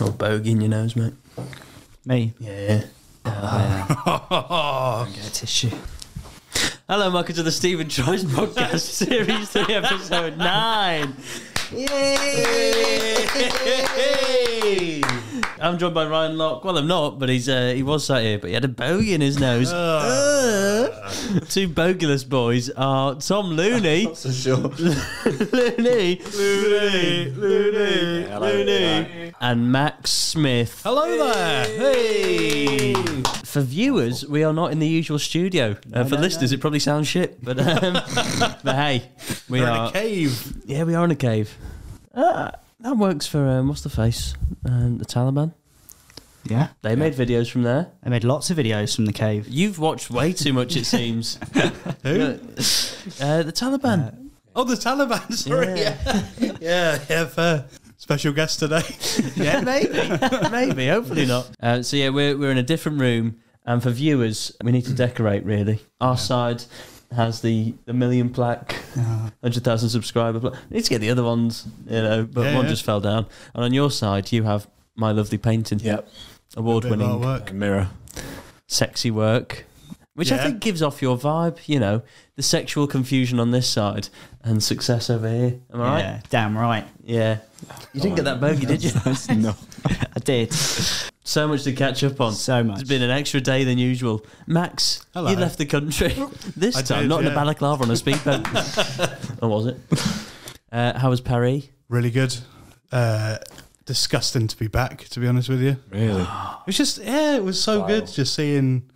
Or bogey in your nose, mate. Me. Yeah. Get a tissue. Hello, welcome to the Stephen Tries Podcast, Series 3, Episode 9. Yay! I'm joined by Ryan Lock. Well, I'm not, but he's uh, he was sat here, but he had a bogey in his nose. Uh, two bogulous boys are Tom Looney. not So sure. Looney. Looney. Looney. Looney. And Max Smith. Hello there. Hey! For viewers, we are not in the usual studio. Uh, for listeners, it probably sounds shit, but um, but hey, we We're in a cave. Yeah, we are in a cave. Uh, that works for um, what's the face? Um, the Taliban. Yeah. They made videos from there. They made lots of videos from the cave. You've watched way too much, it seems. Who? Uh, the Taliban. Oh, the Taliban. Sorry. Yeah. Yeah. Yeah. fair. Special guest today. yeah, maybe, maybe. Hopefully not. Uh, so yeah, we're we're in a different room, and for viewers, we need to decorate. Really, our side has the the million plaque, hundred thousand subscriber. Plaque. We need to get the other ones, you know, but Yeah, one yeah. just fell down. And on your side, you have my lovely painting, Yep. Award winning artwork. Mirror. sexy work. Which I think gives off your vibe, you know, the sexual confusion on this side and success over here. Am I right? Yeah, damn right. Yeah. You didn't get that bogey, did you? no. I did. So much to catch up on. So much. It's been an extra day than usual. Max, Hello. you left the country this I time, did, not in a yeah. balaclava on a speedboat. or was it? Uh, how was Paris? Really good. Uh, disgusting to be back. To be honest with you, Really? it was just yeah, it was so good just seeing,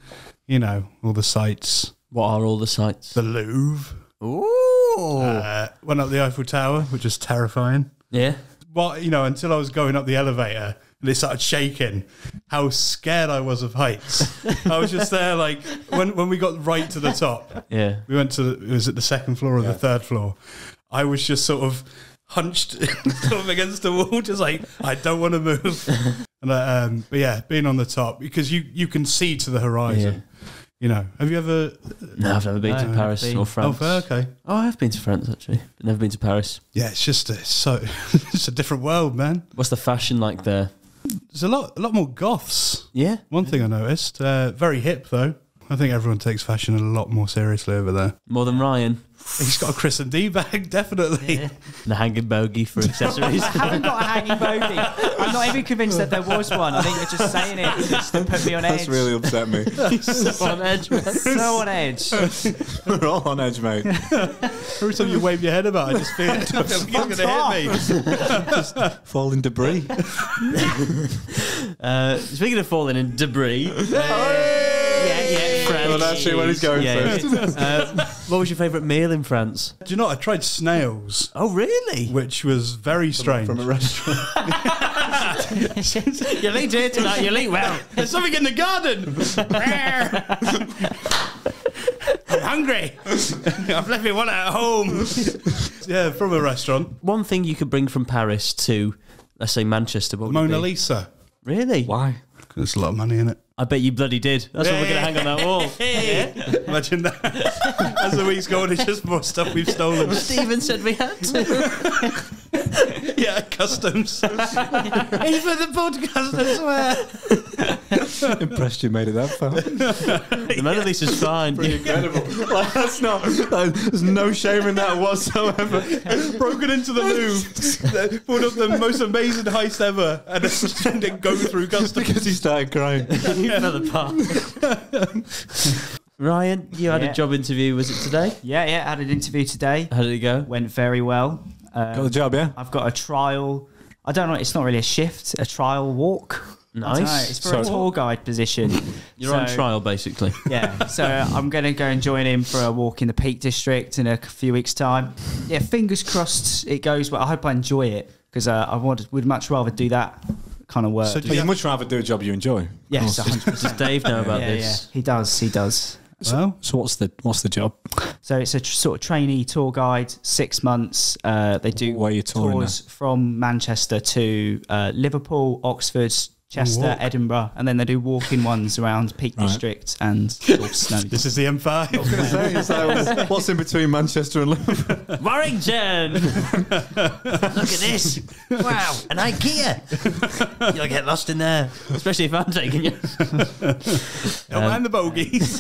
you know, all the sights. What are all the sights? The Louvre. Ooh. Uh, went up the Eiffel Tower, which was terrifying. yeah. Well, you know, until I was going up the elevator and it started shaking, how scared I was of heights. I was just there, like when when we got right to the top. Yeah. We went to the, it was at the second floor or the third floor. I was just sort of hunched sort of against the wall, just like I don't want to move. And I, um, but yeah, being on the top because you you can see to the horizon. You know, have you ever? No, I've never been to Paris been- or Oh, France. fair, okay. Oh, I have been to France actually, but never been to Paris. Yeah, it's just it's so it's a different world, man. What's the fashion like there? There's a lot a lot more goths. Yeah. One thing I noticed, uh, very hip though. I think everyone takes fashion a lot more seriously over there. More than Ryan. He's got a Chris and D bag, definitely. And a hanging bogey for accessories. I haven't got a hanging bogey. I'm not even convinced that there was one. I think you're just saying it just to put me on edge. That's really upset me. so on edge, man. so on edge. We're all on edge, mate. Every time you wave your head about, I just feel, I feel like you're going to hit me. just Falling debris. Uh, speaking of falling in debris, uh, yeah, yeah, France. Well, that's it, where he's going Yeah, first. yeah. Uh, what was your favourite meal in France? Do you know. I tried snails, Oh, really? which was very strange. From a restaurant. You'll eat here tonight. You'll eat well. There's something in the garden. I'm hungry. I've left me one at home. yeah, from a restaurant. One thing you could bring from Paris to, let's say Manchester. What would it Mona be? Lisa. Really? Why? Because There's a lot of money in it. I bet you bloody did. That's what we're going to hang on that wall. Imagine that. As the weeks go on, it's just more stuff we've stolen. Stephen said we had to. yeah, customs. Even the podcast, I swear. Impressed you made it that far. The Mona Lisa's fine. Incredible. Like, that's not. like, there's no shame in that whatsoever. Broken into the Louvre, pulled up the most amazing heist ever, and then didn't go through customs. Because he started crying. Another part. Ryan, you had Yeah. a job interview. Was it today? Yeah, yeah. I had an interview today. How did it go? Went very well. Um, Got the job, yeah? I've got a trial. I don't know. It's not really a shift. A trial walk. I don't know, Nice. It's for a tour guide position. You're on trial, basically. Yeah, so I'm going to go and join him for a walk in the Peak District in a few weeks' time. Yeah, fingers crossed it goes well. I hope I enjoy it because uh, I would, would much rather do that kind of work. So But you you'd much rather do a job you enjoy. yes, 100%. Does Dave know about yeah, yeah, this? he does. He does. Well, So what's the what's the job? So it's a tr- sort of trainee tour guide, six months. Uh, they do Where are you touring tours from Manchester to uh, Liverpool, Oxford, Chester, Walk. Edinburgh, and then they do walking ones around Peak Right. District and North Snowdon. This is the M5. gonna say, so what's in between Manchester and Liverpool? Warrington! Look at this! Wow, an IKEA! You'll get lost in there, especially if I'm taking you. Don't Um, mind the bogies.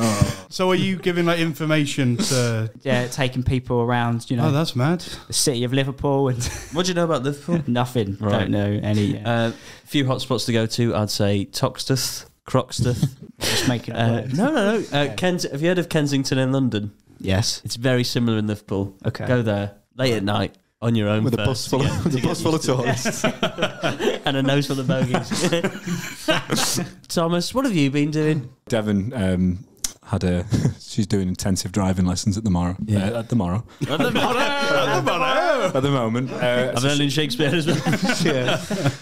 So are you giving like information to? yeah, taking people around, you know, Oh, that's mad. the city of Liverpool and What do you know about Liverpool? nothing. Right. Don't know any. Uh, A few hot spots to go to. I'd say Toxteth, Croxteth. just making it Uh, work. no, no, no. Uh, Kens- have you heard of Kensington in London? Yes. It's very similar in Liverpool. Okay. Go there late at night on your own With a bus full to of, get- to a bus full of used to it. and a nose full of bogies. Thomas, what have you been doing? Devon um, had a. She's doing intensive driving lessons at the morrow. Yeah. Uh, at the morrow. At the moment. At the moment. Uh, I'm learning Shakespeare as well. yeah.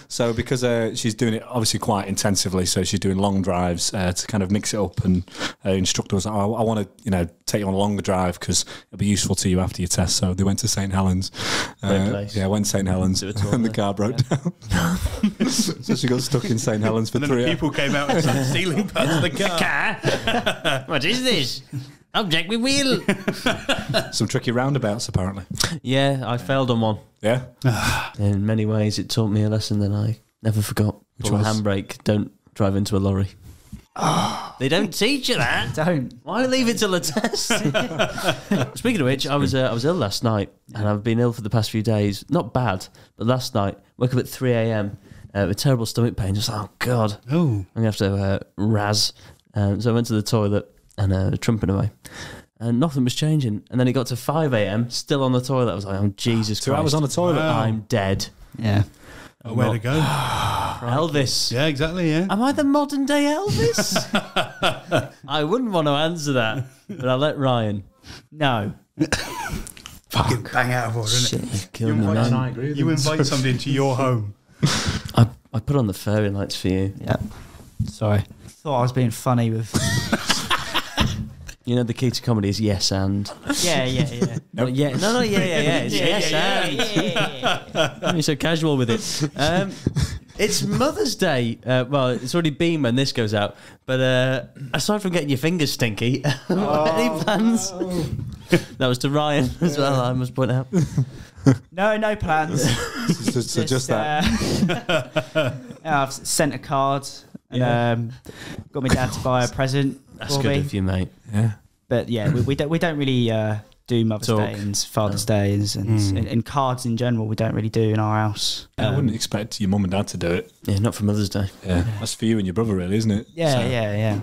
So because uh, she's doing it obviously quite intensively, so she's doing long drives uh, to kind of mix it up. And uh, instructor was, like, oh, I want to, you know, take you on a longer drive because it'll be useful to you after your test. So they went to St Helens. Uh, yeah, went to St Helens, Do a and the car broke down. so she got stuck in St Helens for And then three the hours. people came out and started stealing parts of the car. Car? what is this? Object with wheel. Some tricky roundabouts, apparently. Yeah, I failed on one. Yeah. In many ways, it taught me a lesson that I never forgot. Which Pull a was? handbrake, don't drive into a lorry. They don't teach you that. Don't. Why leave it till the test? Speaking of which, I was uh, I was ill last night, and I've been ill for the past few days. Not bad, but last night woke up at three a.m. Uh, with terrible stomach pain. Just like, oh god, Oh, I'm gonna have to uh, raz. Um, so I went to the toilet and uh, trumping away, and nothing was changing. And then it got to five a.m. Still on the toilet. I was like, oh Jesus Two Christ, hours on the toilet. Wow. I'm dead. Yeah. Oh where to go? Elvis. Yeah, exactly. Yeah. Am I the modern day Elvis? I wouldn't want to answer that, but I'll let Ryan. No. Fucking bang out of order, isn't it? Shit, killed me, man. You invite somebody into your home. I, I put on the fairy lights for you. Yeah. Sorry. Thought I was being funny with. You know the key to comedy is yes and. yeah, yeah, yeah. No, yeah, no, no, yeah, yeah, yeah. It's yes and. You're so casual with it. Um, it's Mother's Day. Uh, well, it's already been when this goes out. But uh, aside from getting your fingers stinky, any plans? that was to Ryan as well. I must point out. No, no plans. So, so just that. uh, yeah, I've sent a card and um, got my dad to buy a present That's for good me. of you, mate. Yeah. But yeah, we, we don't we don't really uh, do Mother's Talk. Day and Father's Days and, Mm. and and cards in general. We don't really do in our house. I Um, wouldn't expect your mum and dad to do it. Yeah, not for Mother's Day. Yeah. That's for you and your brother, really, isn't it? yeah, So, yeah, yeah.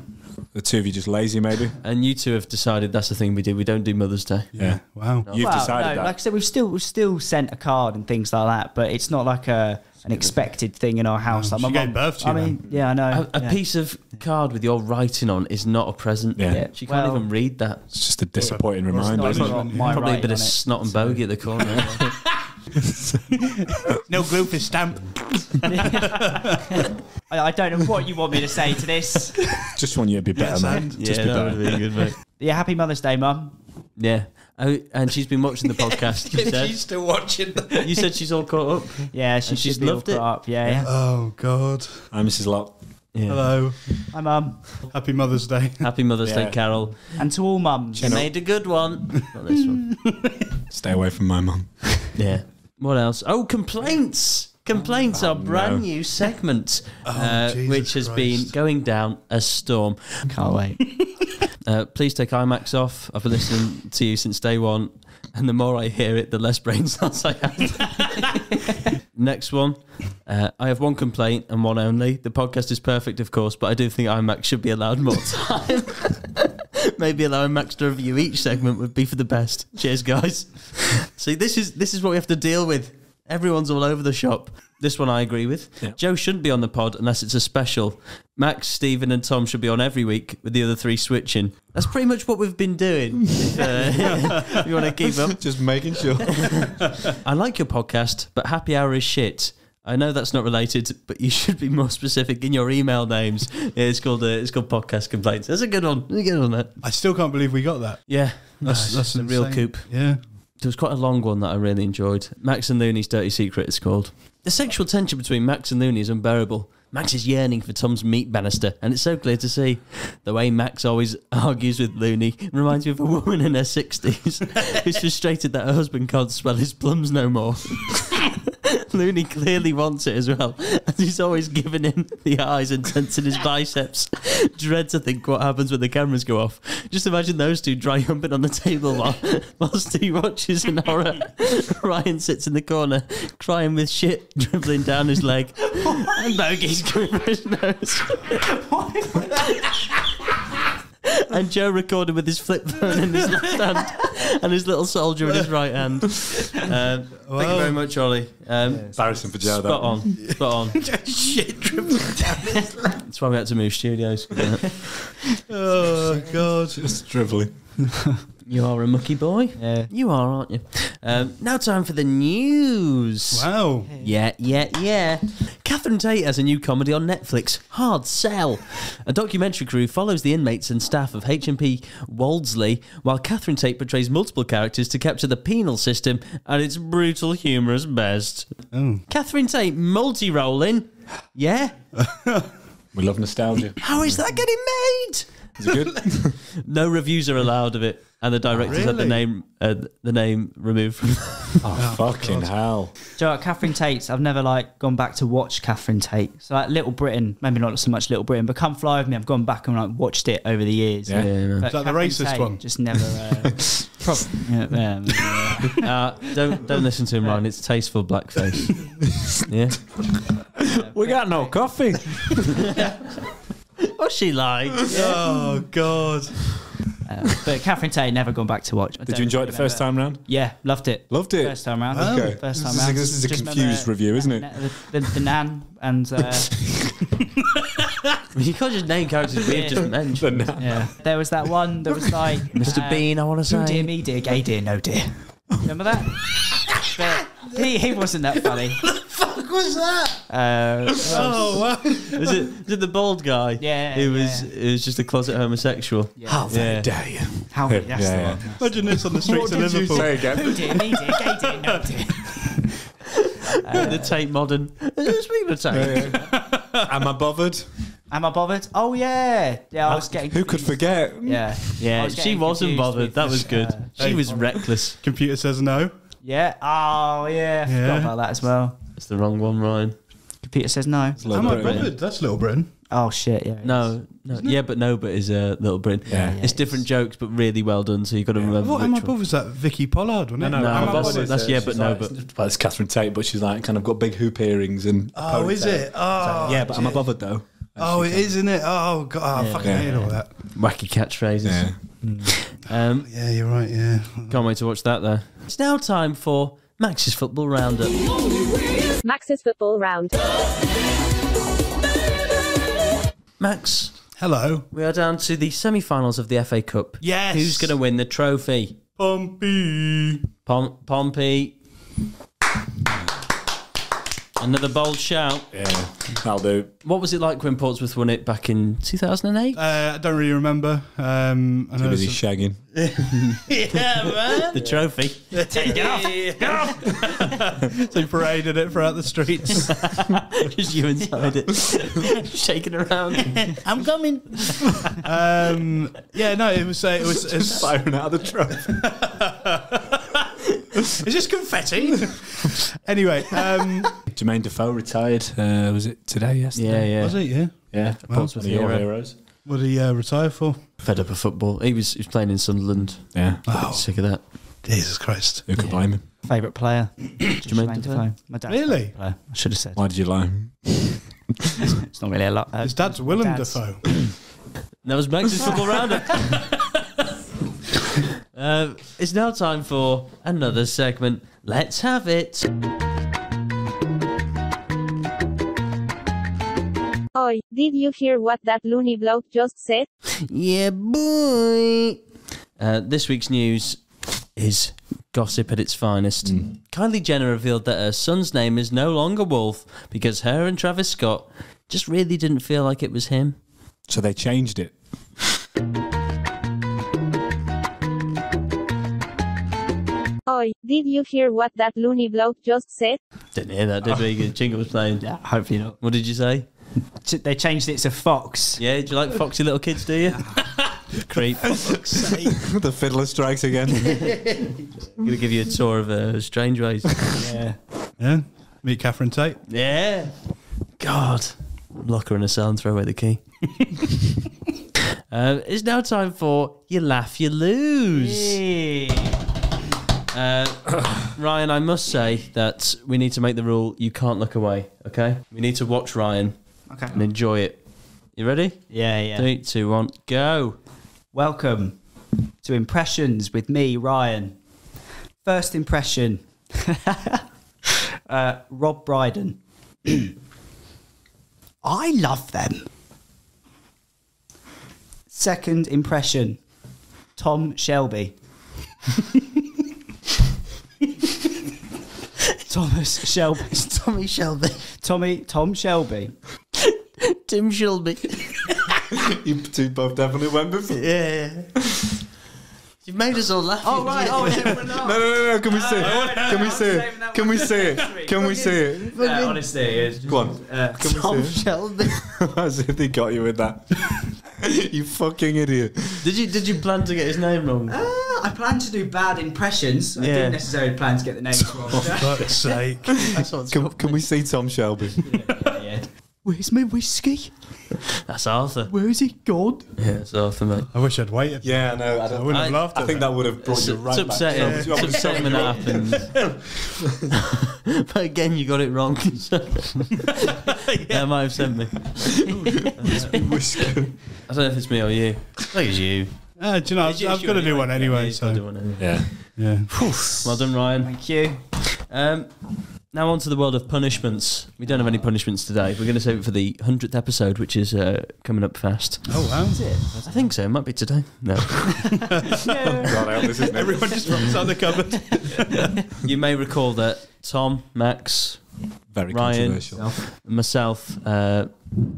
The two of you just lazy, maybe? And you two have decided that's the thing we do. We don't do Mother's Day. Yeah. Wow. You've Well, decided no, that. Like I said, we've still we've still sent a card and things like that, but it's not like a an expected thing in our house. No, like my she gave mum- birth to I you mean, yeah, I know. A, a yeah. piece of card with your writing on is not a present. Yeah. Yeah. She can't Well- even read that. It's just a disappointing Or- or it's reminder. not- isn't it's it? not my Probably a writing bit of on it. snot and bogey at the corner. No glue for stamp. I, I don't know what you want me to say to this. Just want you to be better, Yes, mate. and- Just be better. been good, mate. yeah, happy Mother's Day, Mum. Yeah. Oh, and she's been watching the podcast. You said, still watching. you said she's all caught up. Yeah, she And she's should be all loved it. caught Up. Yeah, yeah. Oh God. I'm Mrs. Lock. Yeah. Hello. Hi, Mum. Happy Mother's Day. Happy Mother's Yeah. Day, Carol. And to all mums. You made a good one. Not this one. Stay away from my mum. Yeah. What else? Oh, complaints. Complaints are brand no. new segment, uh, which has been going down a storm. Can't wait. Uh, please take IMAX off. I've been listening to you since day one, and the more I hear it, the less brain cells I have. Next one. Uh, I have one complaint and one only. The podcast is perfect, of course, but I do think IMAX should be allowed more time. Maybe allowing Max to review each segment would be for the best. Cheers, guys. See, this is this is what we have to deal with. Everyone's all over the shop. This one I agree with. Yeah. Joe shouldn't be on the pod unless it's a special. Max, Stephen, and Tom should be on every week with the other three switching. That's pretty much what we've been doing. If, uh, if you want to keep up. Just making sure. I like your podcast, but happy hour is shit. I know that's not related, but you should be more specific in your email names. It's called uh, it's called podcast complaints. That's a good one. That's a good one. That. I still can't believe we got that. Yeah, That's that's the real coup. Yeah. There was quite a long one that I really enjoyed. Max and Looney's Dirty Secret. It's called. The sexual tension between Max and Looney is unbearable. Max is yearning for Tom's meat banister, and it's so clear to see. The way Max always argues with Looney reminds me of a woman in her 60s who's frustrated that her husband can't smell his plums no more. Looney clearly wants it as well, as he's always giving him the eyes and tensing his biceps. Dread to think what happens when the cameras go off. Just imagine those two dry humping on the table while, while Steve watches in horror. Ryan sits in the corner, crying with shit dribbling down his leg, and Bogey's going for his nose. And Joe recorded with his flip phone in his left hand and his little soldier in his right hand. Um, Thank you very much, Ollie. Um, Embarrassing for Joe. Spot That. on. Spot on. Shit dribbling down his That's why we had to move studios. Oh god. Just dribbling. You are a mucky boy. Yeah. You are, aren't you? Um, now, time for the news. Wow. Yeah, yeah, yeah. Catherine Tate has a new comedy on Netflix, Hard Cell. A documentary crew follows the inmates and staff of HMP Woldsley, while Catherine Tate portrays multiple characters to capture the penal system at its brutal, humorous best. Oh. Catherine Tate multi-rolling. Yeah? We love nostalgia. How is that getting made? Is it good? No reviews are allowed of it, and the directors had the Really? name uh, the name removed from. oh, fucking hell. Do you know what, Catherine Tate's, I've never like gone back to watch Catherine Tate. So like Little Britain, maybe not so much Little Britain, but Come Fly With Me, I've gone back and like watched it over the years. Yeah. Yeah, But Is that the Catherine racist Tate one? Just never. Uh, prob- yeah, yeah, yeah. uh, don't don't listen to him, Ryan. It's tasteful blackface. yeah. We got no coffee. What's she like? Oh god. Uh, but Catherine Tate, never gone back to watch. I Did don't you enjoy it the remember. first time round? Yeah, loved it. Loved it. First time round. Okay. First time This is a- round. this is a Just confused review, isn't it? The, the, the Nan and uh, you can't just name characters we've just mentioned. yeah, there was that one. that was like Mr. uh, Bean, I want to say. dear me, dear gay, dear no dear. Remember that? but he, he wasn't that funny. Fuck was that? Uh, Oh wow. Is it, is it the bald guy? Yeah, Who was, yeah. who was just a closet homosexual? How very very dare you? how Yeah, that's yeah. the one. Imagine this on the streets of Liverpool. Say again. Who dear me, dear gay, dear no dear. the Tate modern. Speaking of Tate. Am I bothered? Am I bothered? Oh yeah, yeah. I was getting. Who could forget? Yeah, Yeah, was she getting wasn't confused bothered. with That was good. uh, she was reckless. Computer says no. Yeah. Oh yeah. Yeah. Forgot about that as well. It's the wrong one, Ryan. Computer says no. It's a little Am I bit- bothered? That's Little Britain. Oh shit. Yeah. No, no, yeah, but no, but is uh, Little Britain. Yeah. it's different jokes, but really well done. So you got to I remember What Am I which one. bothered was that Vicky Pollard, wasn't it? no, Am I Am I bothered? Bothered? that's yeah, but she's no, like- but- well, it's Catherine Tate, but she's like kind of got big hoop earrings and. Oh, is it? Oh, yeah, but I'm I bothered though? Oh, it is, isn't it? Oh god, oh, I fucking Yeah. hate all that. Wacky catchphrases. Yeah. Um, Yeah, you're right. Yeah. can't wait to watch that though. It's now time for Max's football roundup. Max's football round. Max, Hello. we are down to the semi-finals of the FA Cup. Yes. Who's going to win the trophy? Pompey. Pom- Pompey. Another bold shout. Yeah, that'll do. What was it like when Portsmouth won it back in 2008? Uh, I don't really remember. Um, I Too know busy it's- shagging. yeah the trophy. they paraded it throughout the streets. Just you inside it, shaking around. I'm coming. um, yeah, no, it was. Uh, it was. It's, Firing out of the truck. Is this confetti? anyway, um, Jermain Defoe retired. Uh, was it today? Yesterday? Yeah, yeah. was it? Yeah. Yeah. Portsmouth One of your hero. heroes. What did he uh, retire for? Fed up of football. He was he was playing in Sunderland. Yeah. Oh, Sick of that. Jesus Christ! Who could blame him? Favorite player. Jermain Jermain Defoe. Defoe. My dad's Really? player. I should have said. Why did you lie? It's not really a lot. Uh, His dad's Willem dad's- Dafoe. That was Max's football roundup. uh, it's now time for another segment. Let's have it. Oi, did you hear what that loony bloke just said? Yeah, boy. Uh, this week's news is gossip at its finest. Kylie Jenner revealed that her son's name is no longer Wolf because her and Travis Scott just really didn't feel like it was him. So they changed it. Oi, did you hear what that loony bloke just said? Didn't hear that, did we? The jingle was playing. Yeah, hopefully not. What did you say? Ch- They changed it to Fox. Yeah, do you like foxy little kids, do you? Creep. the fiddler strikes again. I'm Gonna give you a tour of uh, Strangeways. Yeah. Yeah. Meet Catherine Tate. Yeah. God. Lock her in a cell and throw away the key. uh, it's now time for You Laugh, You Lose. Uh, Ryan, I must say that we need to make the rule you can't look away, okay? We need to watch Ryan Okay. and enjoy it. You ready? Yeah, yeah. Three, two, one, go. Welcome to Impressions with me, Ryan. First impression uh, Rob Brydon. I love them. Second impression Tom Shelby. Thomas Shelby. Tommy Shelby. Tommy Tom Shelby. Tim Shelby. you two both definitely went before. Yeah. You've made us all laugh. Oh right, oh yeah, No, no, no, no. Can we see it? Can we see it? Can we see it? Can we see it? yeah honestly, it's Go on. uh, Can we Tom see Shelby. it? As if they got you with that. you fucking idiot. Did you did you plan to get his name wrong? Uh, I plan to do bad impressions. I Yeah. didn't necessarily plan to get the names wrong. For Fuck's sake. That's what's Can, can we see Tom Shelby? yeah, yeah. Where's my whiskey? That's Arthur. Where is he gone? Yeah, it's Arthur, mate. I wish I'd waited. Yeah, no, I I don't. wouldn't I- have laughed at I think that would have brought It's, you it's right back. upsetting. So, It's you want me to upsetting when that happens. but again, you got it wrong. So- yeah, might have sent me. whiskey. I don't know if it's me or you. I think it's you. Uh, do you know, I've, It's I've you got to do one anyway. you've got to do one anyway. Yeah. yeah. Well done, Ryan. Thank you. Um, now on to the world of punishments. We don't have any punishments today. We're going to save it for the 100th episode, which is uh, coming up fast. Oh, wow. I think so. It might be today. No. God, this isn't Everyone just drops out the cupboard. you may recall that Tom, Max, very Ryan. controversial. myself uh, are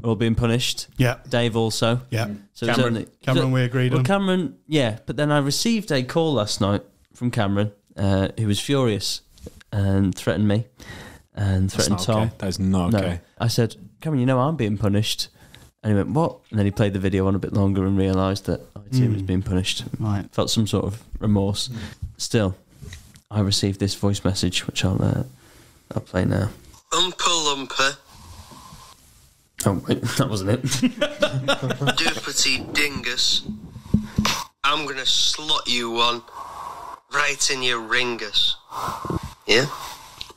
all being punished. Yeah. Dave also. Yeah. So Cameron. only- Cameron, we agreed on. Well, on. Cameron, yeah, but then I received a call last night from Cameron, uh, who was furious and threatened me and That's threatened not Tom. okay. That is not No. okay. I said, Cameron, you know I'm being punished. And he went, what? And then he played the video on a bit longer and realised that ITM was Mm. being punished. Right. Felt some sort of remorse. Still, I received this voice message, which I'll, uh, I'll play now. Oompa Loompa, Oh, wait, that wasn't it. doopity dingus. I'm gonna slot you one right in your ringus. Yeah?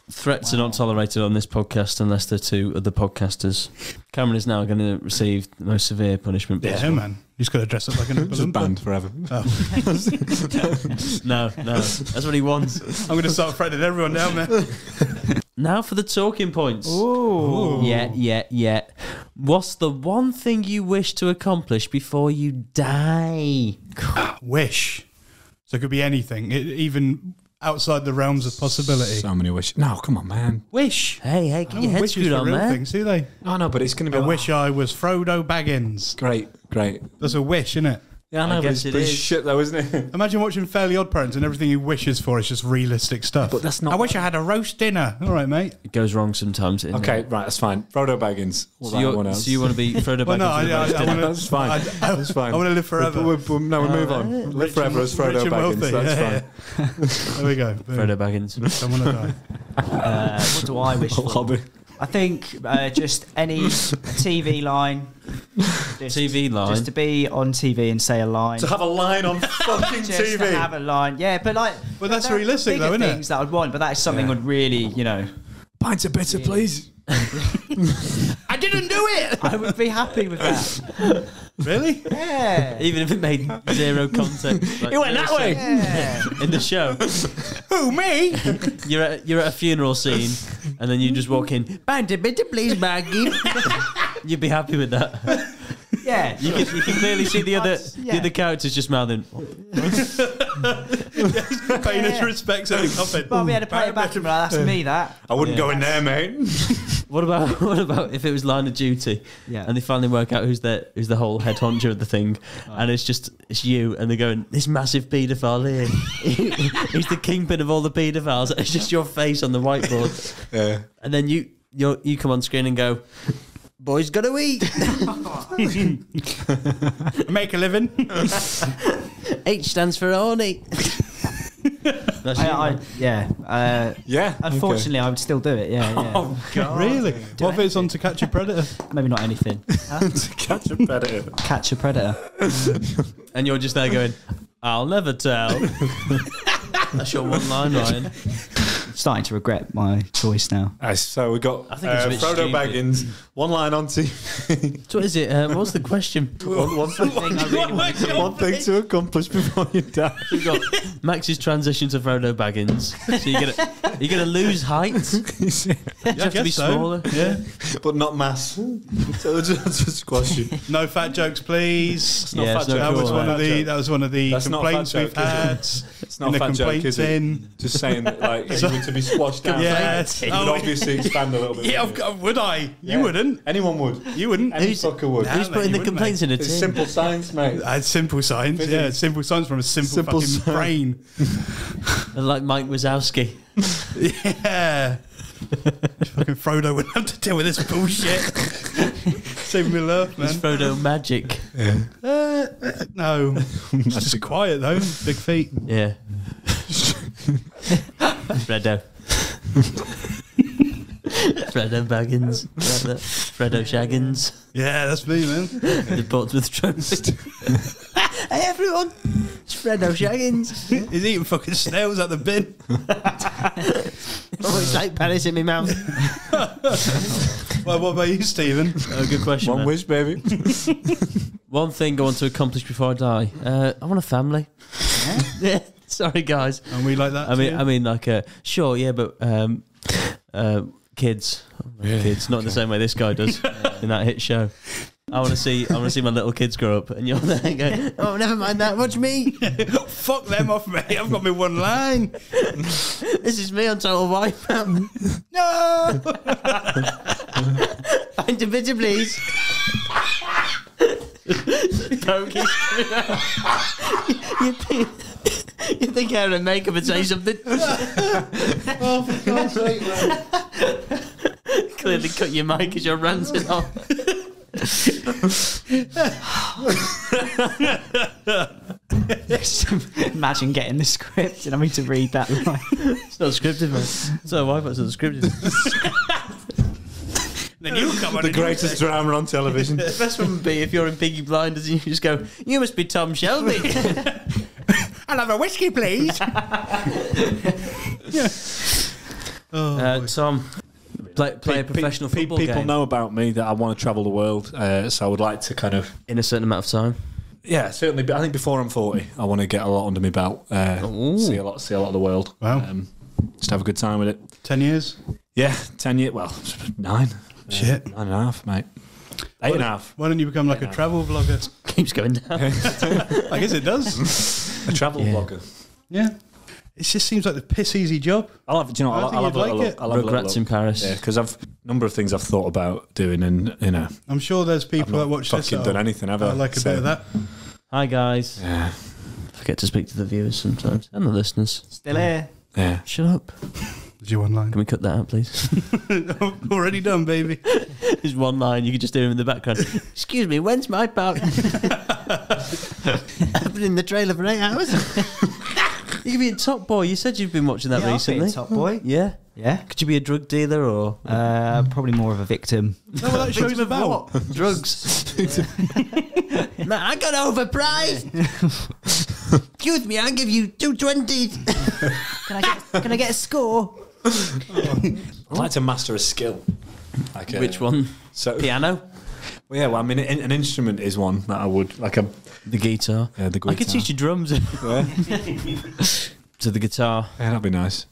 Threats are not tolerated on this podcast unless they're to other podcasters. Cameron is now going to receive the most severe punishment Yeah, possible. man. He's got to dress up like an Just banned Loompa. forever. Oh. No, no, that's what he wants. I'm going to start threatening everyone now, man. Now for the talking points. Ooh. Yeah, yeah, yeah. What's the one thing you wish to accomplish before you die? Ah, wish. So it could be anything, it, even outside the realms of possibility. So many wishes. No, come on, man. wish. Hey, hey, get No your one head wishes screwed for on real there. things, do they? No, no, but it's going to be I be. wish I was Frodo Baggins. Great, great. That's a wish, isn't it? Yeah, I I know, but guess it's, it but it's is. shit though, isn't it? Imagine watching Fairly Odd Parents and everything he wishes for is just realistic stuff. But that's not- I wish I had a roast dinner. All right, mate. It goes wrong sometimes. doesn't Okay, it? right, that's fine. Frodo Baggins. What So, about everyone you else? so you want to be Frodo Well, Baggins no, for I, the I, roast I dinner? want That's fine. I, I, That's fine. I want to live forever. We're, we're, no, we move on. Live Rich forever and- as Frodo rich and Baggins. wealthy, That's yeah, fine. There we go. Boom. Frodo Baggins. Don't want to die. Uh, what do I wish for? Hobby. I think uh, just any TV line. Just, TV line. Just to be on TV and say a line. To have a line on fucking just to TV. have a line. Yeah, but like. But that's there realistic though, isn't it? things that I'd want, but that is something I'd really, you know. Pints of bitter, please. I didn't do it. I would be happy with that. Really? Yeah. Even if it made zero content. Like, It went that way. Yeah. In the show. Who me? You're at, you're at a funeral scene and then you just walk in, Band a please, Maggie. You'd be happy with that. Yeah. You can, you can clearly see the other Yeah. the other characters just mouthing. Paying his respects in the coffin. Well, we had to play it back to me. That's me, that. I wouldn't go in there, mate. What about what about if it was Line of Duty Yeah. and they finally work out who's the who's the whole head honcho of the thing, and it's just it's you, and they're going this massive paedophile here. He's the kingpin of all the paedophiles. It's just your face on the whiteboard, Yeah. and then you you you come on screen and go, "Boys gotta eat." Make a living. H stands for horny. That's I, I, yeah. Uh, Yeah. unfortunately, I would still do it. Yeah. yeah. Oh god! really? What if it's on to catch a predator? Maybe not anything. to catch a predator. Catch a predator. And you're just there going, "I'll never tell." That's your one line, Ryan. Starting to regret my choice now. Uh, so we got I think it's a uh, bit Frodo stupid. Baggins, one line on TV. So what is it? Um, what's the question? one, one thing, one thing to accomplish before you die. We've got Max's transition to Frodo Baggins. So you're gonna you're gonna lose height. You I have to be so. smaller. Yeah. but not mass. So it's just, just a question. No fat jokes, please. not Yeah, fat it's no joke, That was one of the that was one of the That's not a fat complaints we've joke, had. It's not a the fat joke, complaints is it? in. Just saying that, like, if you to be squashed down, Yes. it would Oh, obviously expand a little bit. Yeah, wouldn't of it? course, would I? Yeah. You wouldn't. Anyone would. You wouldn't. Any Who's- fucker would. Nah. Who's mate, putting the wouldn't, complaints in a It's tin? simple science, mate. I had simple science. Physics. Yeah, simple science from a simple, Simple fucking science. brain. Like Mike Wazowski. Yeah. fucking Frodo wouldn't have to deal with this bullshit. Save me love, man. It's Frodo magic. Uh, uh, no. It's just quiet though. Big feet. Yeah. Frodo. Frodo Baggins. Frodo, Frodo Shaggins. Yeah, that's me, man. The Portsmouth Trophy. hey everyone! It's Frodo Shaggins. He's eating fucking snails out the bin. Oh, it's like Paris in my mouth. Well, what about you, Stephen? Oh, good question. One man. wish, baby. One thing I want to accomplish before I die. Uh, I want a family. Yeah. Sorry, guys. And we like that. I mean, too? I mean, like, uh, sure, yeah, but um, uh, kids, kids, not in the same way this guy does in that hit show. I want to see, I want to see my little kids grow up, and you're there going, "Oh, never mind that. Watch me. fuck them off, mate. I've got me one line. This is me on Total Wipeout. No. Find a bitter, please." Pokey's coming out. You think, you think I would make up and say something? oh, for God's sake, man. Clearly cut your mic as you're ranting on. Imagine getting the script and having to read that line. It's not scripted, man. So Wipeout's not scripted. Then you come on the greatest say, drama on television. The best one would be if you're in Peaky Blinders and you just go, "You must be Tom Shelby." I'll have a whiskey, please. yeah. Oh, uh. Tom, play, play a professional pe- football People game know about me that I want to travel the world, uh, so I would like to kind of in a certain amount of time. Yeah, certainly. But I think before I'm 40, I want to get a lot under my belt, uh, see a lot, see a lot of the world. Wow. Um, just have a good time with it. Ten years. Yeah, ten years. Well, nine. Uh, Shit. nine and a half, mate. Eight and a half. Why don't you become like a travel vlogger? Keeps going down. I guess it does. A travel Yeah. blogger. Yeah. It just seems like the piss easy job. I'll have, do you know, I I'll, think I'll have you'd like look. it. I'll have a little Rugrats in. Paris. Yeah, because I've a number of things I've thought about doing, and you know, I'm sure there's I've people that watch this. fucking that done anything ever. I like a so- bit of that. Hi guys. Yeah, Forget to speak to the viewers sometimes and the listeners. Still here. yeah. Shut up. Did you one line? Can we cut that out, please? Already done, baby. There's one line you can just hear him in the background. Excuse me, when's my part? I've been in the trailer for eight hours. you could be in Top Boy. You said you've been watching that Yeah, I've been recently. in Top Boy. Yeah. Yeah. Could you be a drug dealer or Uh, probably more of a victim. Is that what that show's about? drugs? Man, I got overpriced. Excuse me, I'll give you two twenties. Can I get, can I get a score? I'd like to master a skill. Like, uh, Which one? So, Piano. well, yeah. Well, I mean, an, an instrument is one that I would like a. The guitar. Yeah, the guitar. I could teach you drums. Yeah, to the guitar. yeah that'd be nice.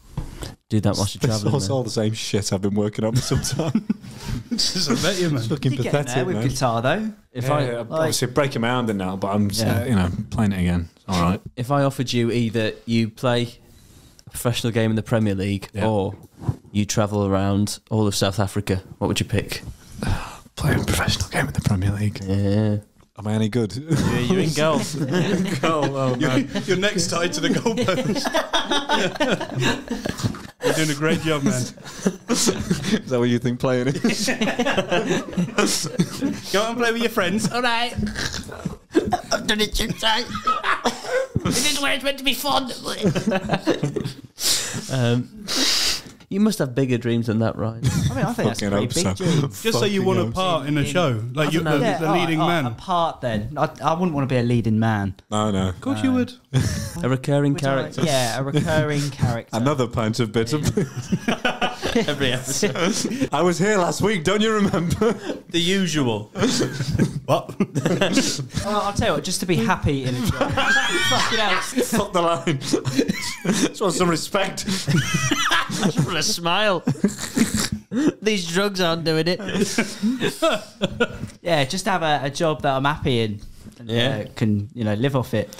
Do that whilst you're It's traveling. all, man. all the same shit I've been working on for some time. I bet you, man. Fucking You get there pathetic, with man. guitar though. If yeah, I yeah, obviously breaking my arm in now, but I'm, Yeah. uh, you know, playing it again. All right. if I offered you either you play professional game in the Premier League, Yeah. or you travel around all of South Africa, what would you pick? Playing a professional game in the Premier League. Yeah. Am I any good? Yeah, you're in goal. oh, oh, no. You're, you're next tied to the goalpost. You're doing a great job, man. Is that what you think playing is? Go out and play with your friends. all right. I've done it too tight. this is where it's meant to be fun. um, you must have bigger dreams than that, Ryan. I mean, I think that's a Fucking pretty hope big so. dream. Just say you want a part in a show, like you're the, know. the leading all right, man. A part then. I, I wouldn't want to be a leading man. No, no. Of course you would. A recurring Would I? character. Yeah, a recurring character. Another pint of bitter. Every episode. I was here last week. Don't you remember? the usual. What? Oh, I'll tell you what, just to be happy in a job. Fucking hell. Fuck the line. Just want some respect. I just want a smile. These drugs aren't doing it. Yeah, just have a, a job that I'm happy in. And, Yeah. uh, can, you know, live off it.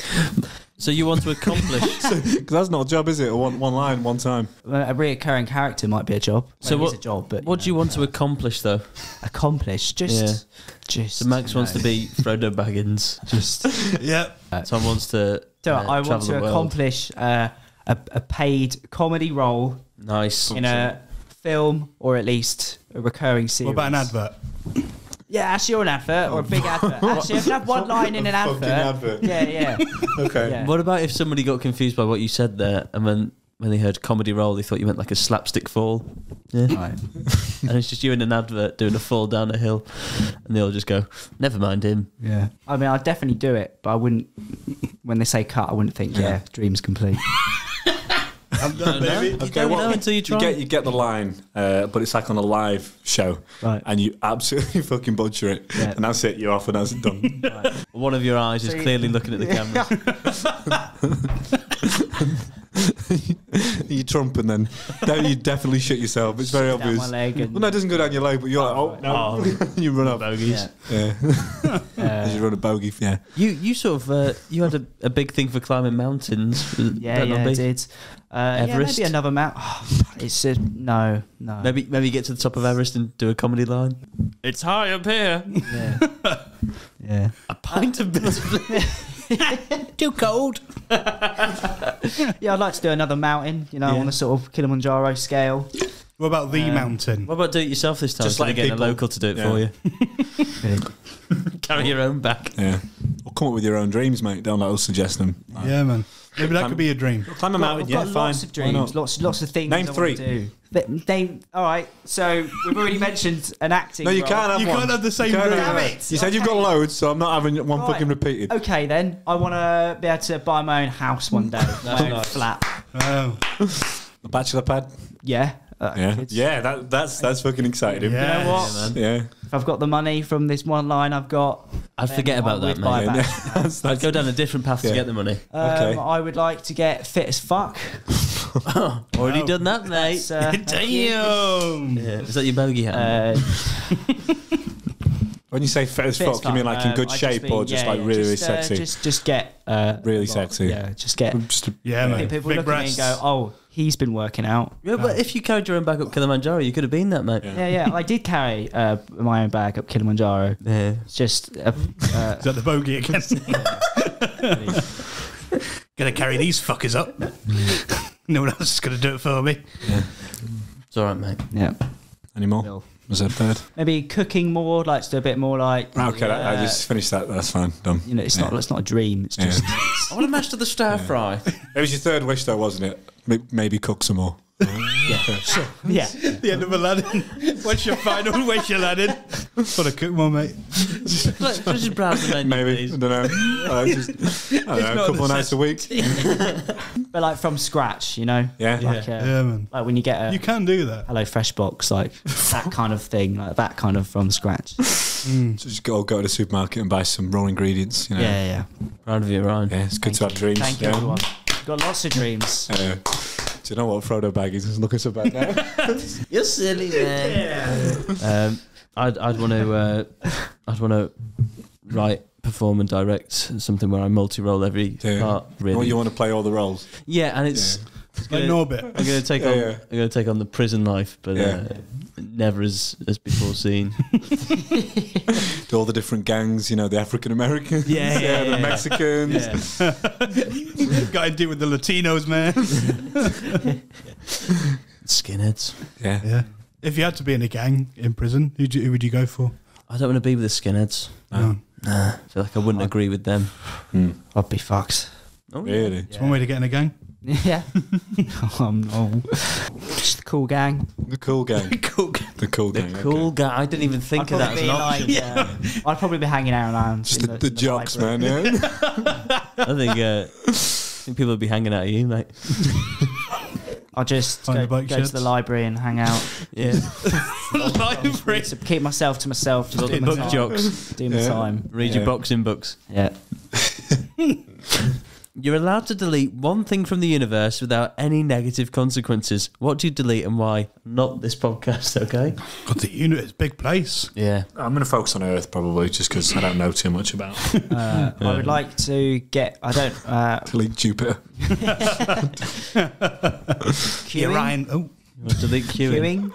So you want to accomplish. Because that's not a job, is it? One, one line, one time. A recurring character might be a job. So Well, it is what- a job, but what do you want to accomplish, though? accomplish? Just, yeah. just. So Max wants to be Frodo Baggins. just. yeah. Tom wants to. So uh, I want to accomplish uh, a, a paid comedy role Nice. in a film or at least a recurring series. What about an advert? Yeah, actually, or an advert or a big advert. Actually, if you have one line in an advert. advert. Yeah, yeah. Okay. yeah. What about if somebody got confused by what you said there, and then when they heard comedy roll, they thought you meant like a slapstick fall? Yeah. Right. and it's just you in an advert doing a fall down a hill, and they all just go, "Never mind him." Yeah. I mean, I'd definitely do it, but I wouldn't. When they say cut, I wouldn't think, yeah, dream's complete. I'm done, baby. You don't know until you try. You get you get the line, uh, but it's like on a live show, Right. and you absolutely fucking butcher it, Yeah. and that's it. You're off, and that's it done. One of your eyes is you- clearly looking at the camera. you trump, and then then you definitely shit yourself. It's very Down obvious. my leg and Well, no, it doesn't go down your leg, but you're like, oh no, you run up. Bogies. yeah. Yeah, Uh, you run a bogey. Yeah, You you sort of uh, you had a, a big thing for climbing mountains. Would yeah, yeah, be? I did. Uh, yeah, Everest? maybe another mount. Oh, it's just no, no. Maybe maybe get to the top of Everest and do a comedy line. It's high up here. Yeah. yeah. A pint of bitter. Too cold. Yeah, I'd like to do another mountain. You know, Yeah. on a sort of Kilimanjaro scale. What about the Um, mountain? What about do it yourself this time? Just Instead like of getting people- a local to do it Yeah. for you. Carry your own back. yeah. Or come up with your own dreams, mate. Don't let us suggest them. Yeah, man. Maybe that could be a dream. Climb a mountain, I've yeah, got fine. lots of Why dreams, lots, lots of things. Name I three. Want to do. Th- Name. All right. So we've already mentioned an acting. No, you role. can't have You one. can't have the same You can't dream. have- Damn it. You said you've got Okay. loads, so I'm not having one Right. fucking repeated. Okay, then I want to be able to buy my own house one day, my own nice. flat. Oh. A bachelor pad. Yeah. Uh, Yeah, yeah. That that's that's fucking exciting. Yeah. You know what? Yeah. Yeah. If I've got the money from this one line I've got, I'd then forget I about that, would buy Yeah, that's, I'd go down a different path Yeah. to get the money. Um, Okay. I would like to get fit as fuck. Already Wow. done that, mate. Uh. Damn. Yeah. Is that your bogey hat? Uh, when you say fit as fit as fuck, you mean like in Um, good just shape mean- or just yeah, like yeah, really, really uh, sexy? just, just get uh, Really a sexy. Yeah, just get. Just a- Yeah, man. People Big look breasts. at me and go, "Oh, he's been working out." yeah, but if you carried your own bag up Kilimanjaro, you could have been that, mate. Yeah. Yeah, yeah. I did carry uh, my own bag up Kilimanjaro. Yeah. It's just uh, uh, Is that the bogey again? Gonna carry these fuckers up. no one else is gonna do it for me. Yeah. It's all right, mate. yeah. Any more? Real. Was that third? Maybe cooking more. Like to do a bit more like. Ah, okay, I, I just finished that. That's fine. Done. You know, it's Yeah. not. It's not a dream. It's Yeah. just. I want to master the stir fry. It was your third wish, though, wasn't it? Maybe cook some more. yeah. The end of Aladdin. What's your final wish, Aladdin? Want to cook more, mate? Let's just browse the menu, Maybe. I don't know. Uh, just, I don't know, a couple of nights a week. But like from scratch, you know. Yeah. Like, uh, Yeah, man. like when you get a You can do that. Hello Fresh box, like that kind of thing, like that kind of from scratch. So just go, go to the supermarket and buy some raw ingredients. You know. Yeah, yeah. Proud of you, Ryan. Yeah, it's good to Thank have dreams. Thank you, yeah. everyone. Got lots of dreams. Uh, do you know what Frodo Baggins is looking so bad now? You're silly, man. um, I'd I'd want to uh, I'd want to write, perform, and direct something where I multi-role every Yeah. part. Really, What you want to play all the roles? yeah, and it's like Norbit. I'm gonna take Yeah, on. yeah. I'm gonna take on the prison life, but Yeah. uh, never as as before seen. to all the different gangs, you know, the African Americans, Yeah, yeah, the yeah. Mexicans. Got to deal with the Latinos, man. Skinheads. Yeah. yeah. If you had to be in a gang in prison, who'd you, who would you go for? I don't want to be with the skinheads. No. Nah, I feel like I wouldn't agree with them. Hmm. I'd be fucked. Oh, yeah. Really? It's one way to get in a gang. Yeah. oh. Just the cool gang. The cool gang. the Cool. gang. The cool gang. The Cool gang. I didn't even think I'd of that as probably an option. like, uh, I'd probably be hanging out around. Just the, the, the, the jocks, library. man, yeah. I think, uh, I think people would be hanging out at you, mate. I'll just Find go, go to the library and hang out. Yeah. Library. to keep myself to myself. Just doing my Book time. jocks. Doing my Yeah. time. Read Yeah. your boxing books. Yeah. You're allowed to delete one thing from the universe without any negative consequences. What do you delete and why? Not this podcast, okay? God, the unit is a big place. Yeah. I'm going to focus on Earth probably, just because I don't know too much about Uh, I would like to get. I don't. Uh, delete Jupiter. queuing. Yeah, Ryan. Oh, You want to delete queuing?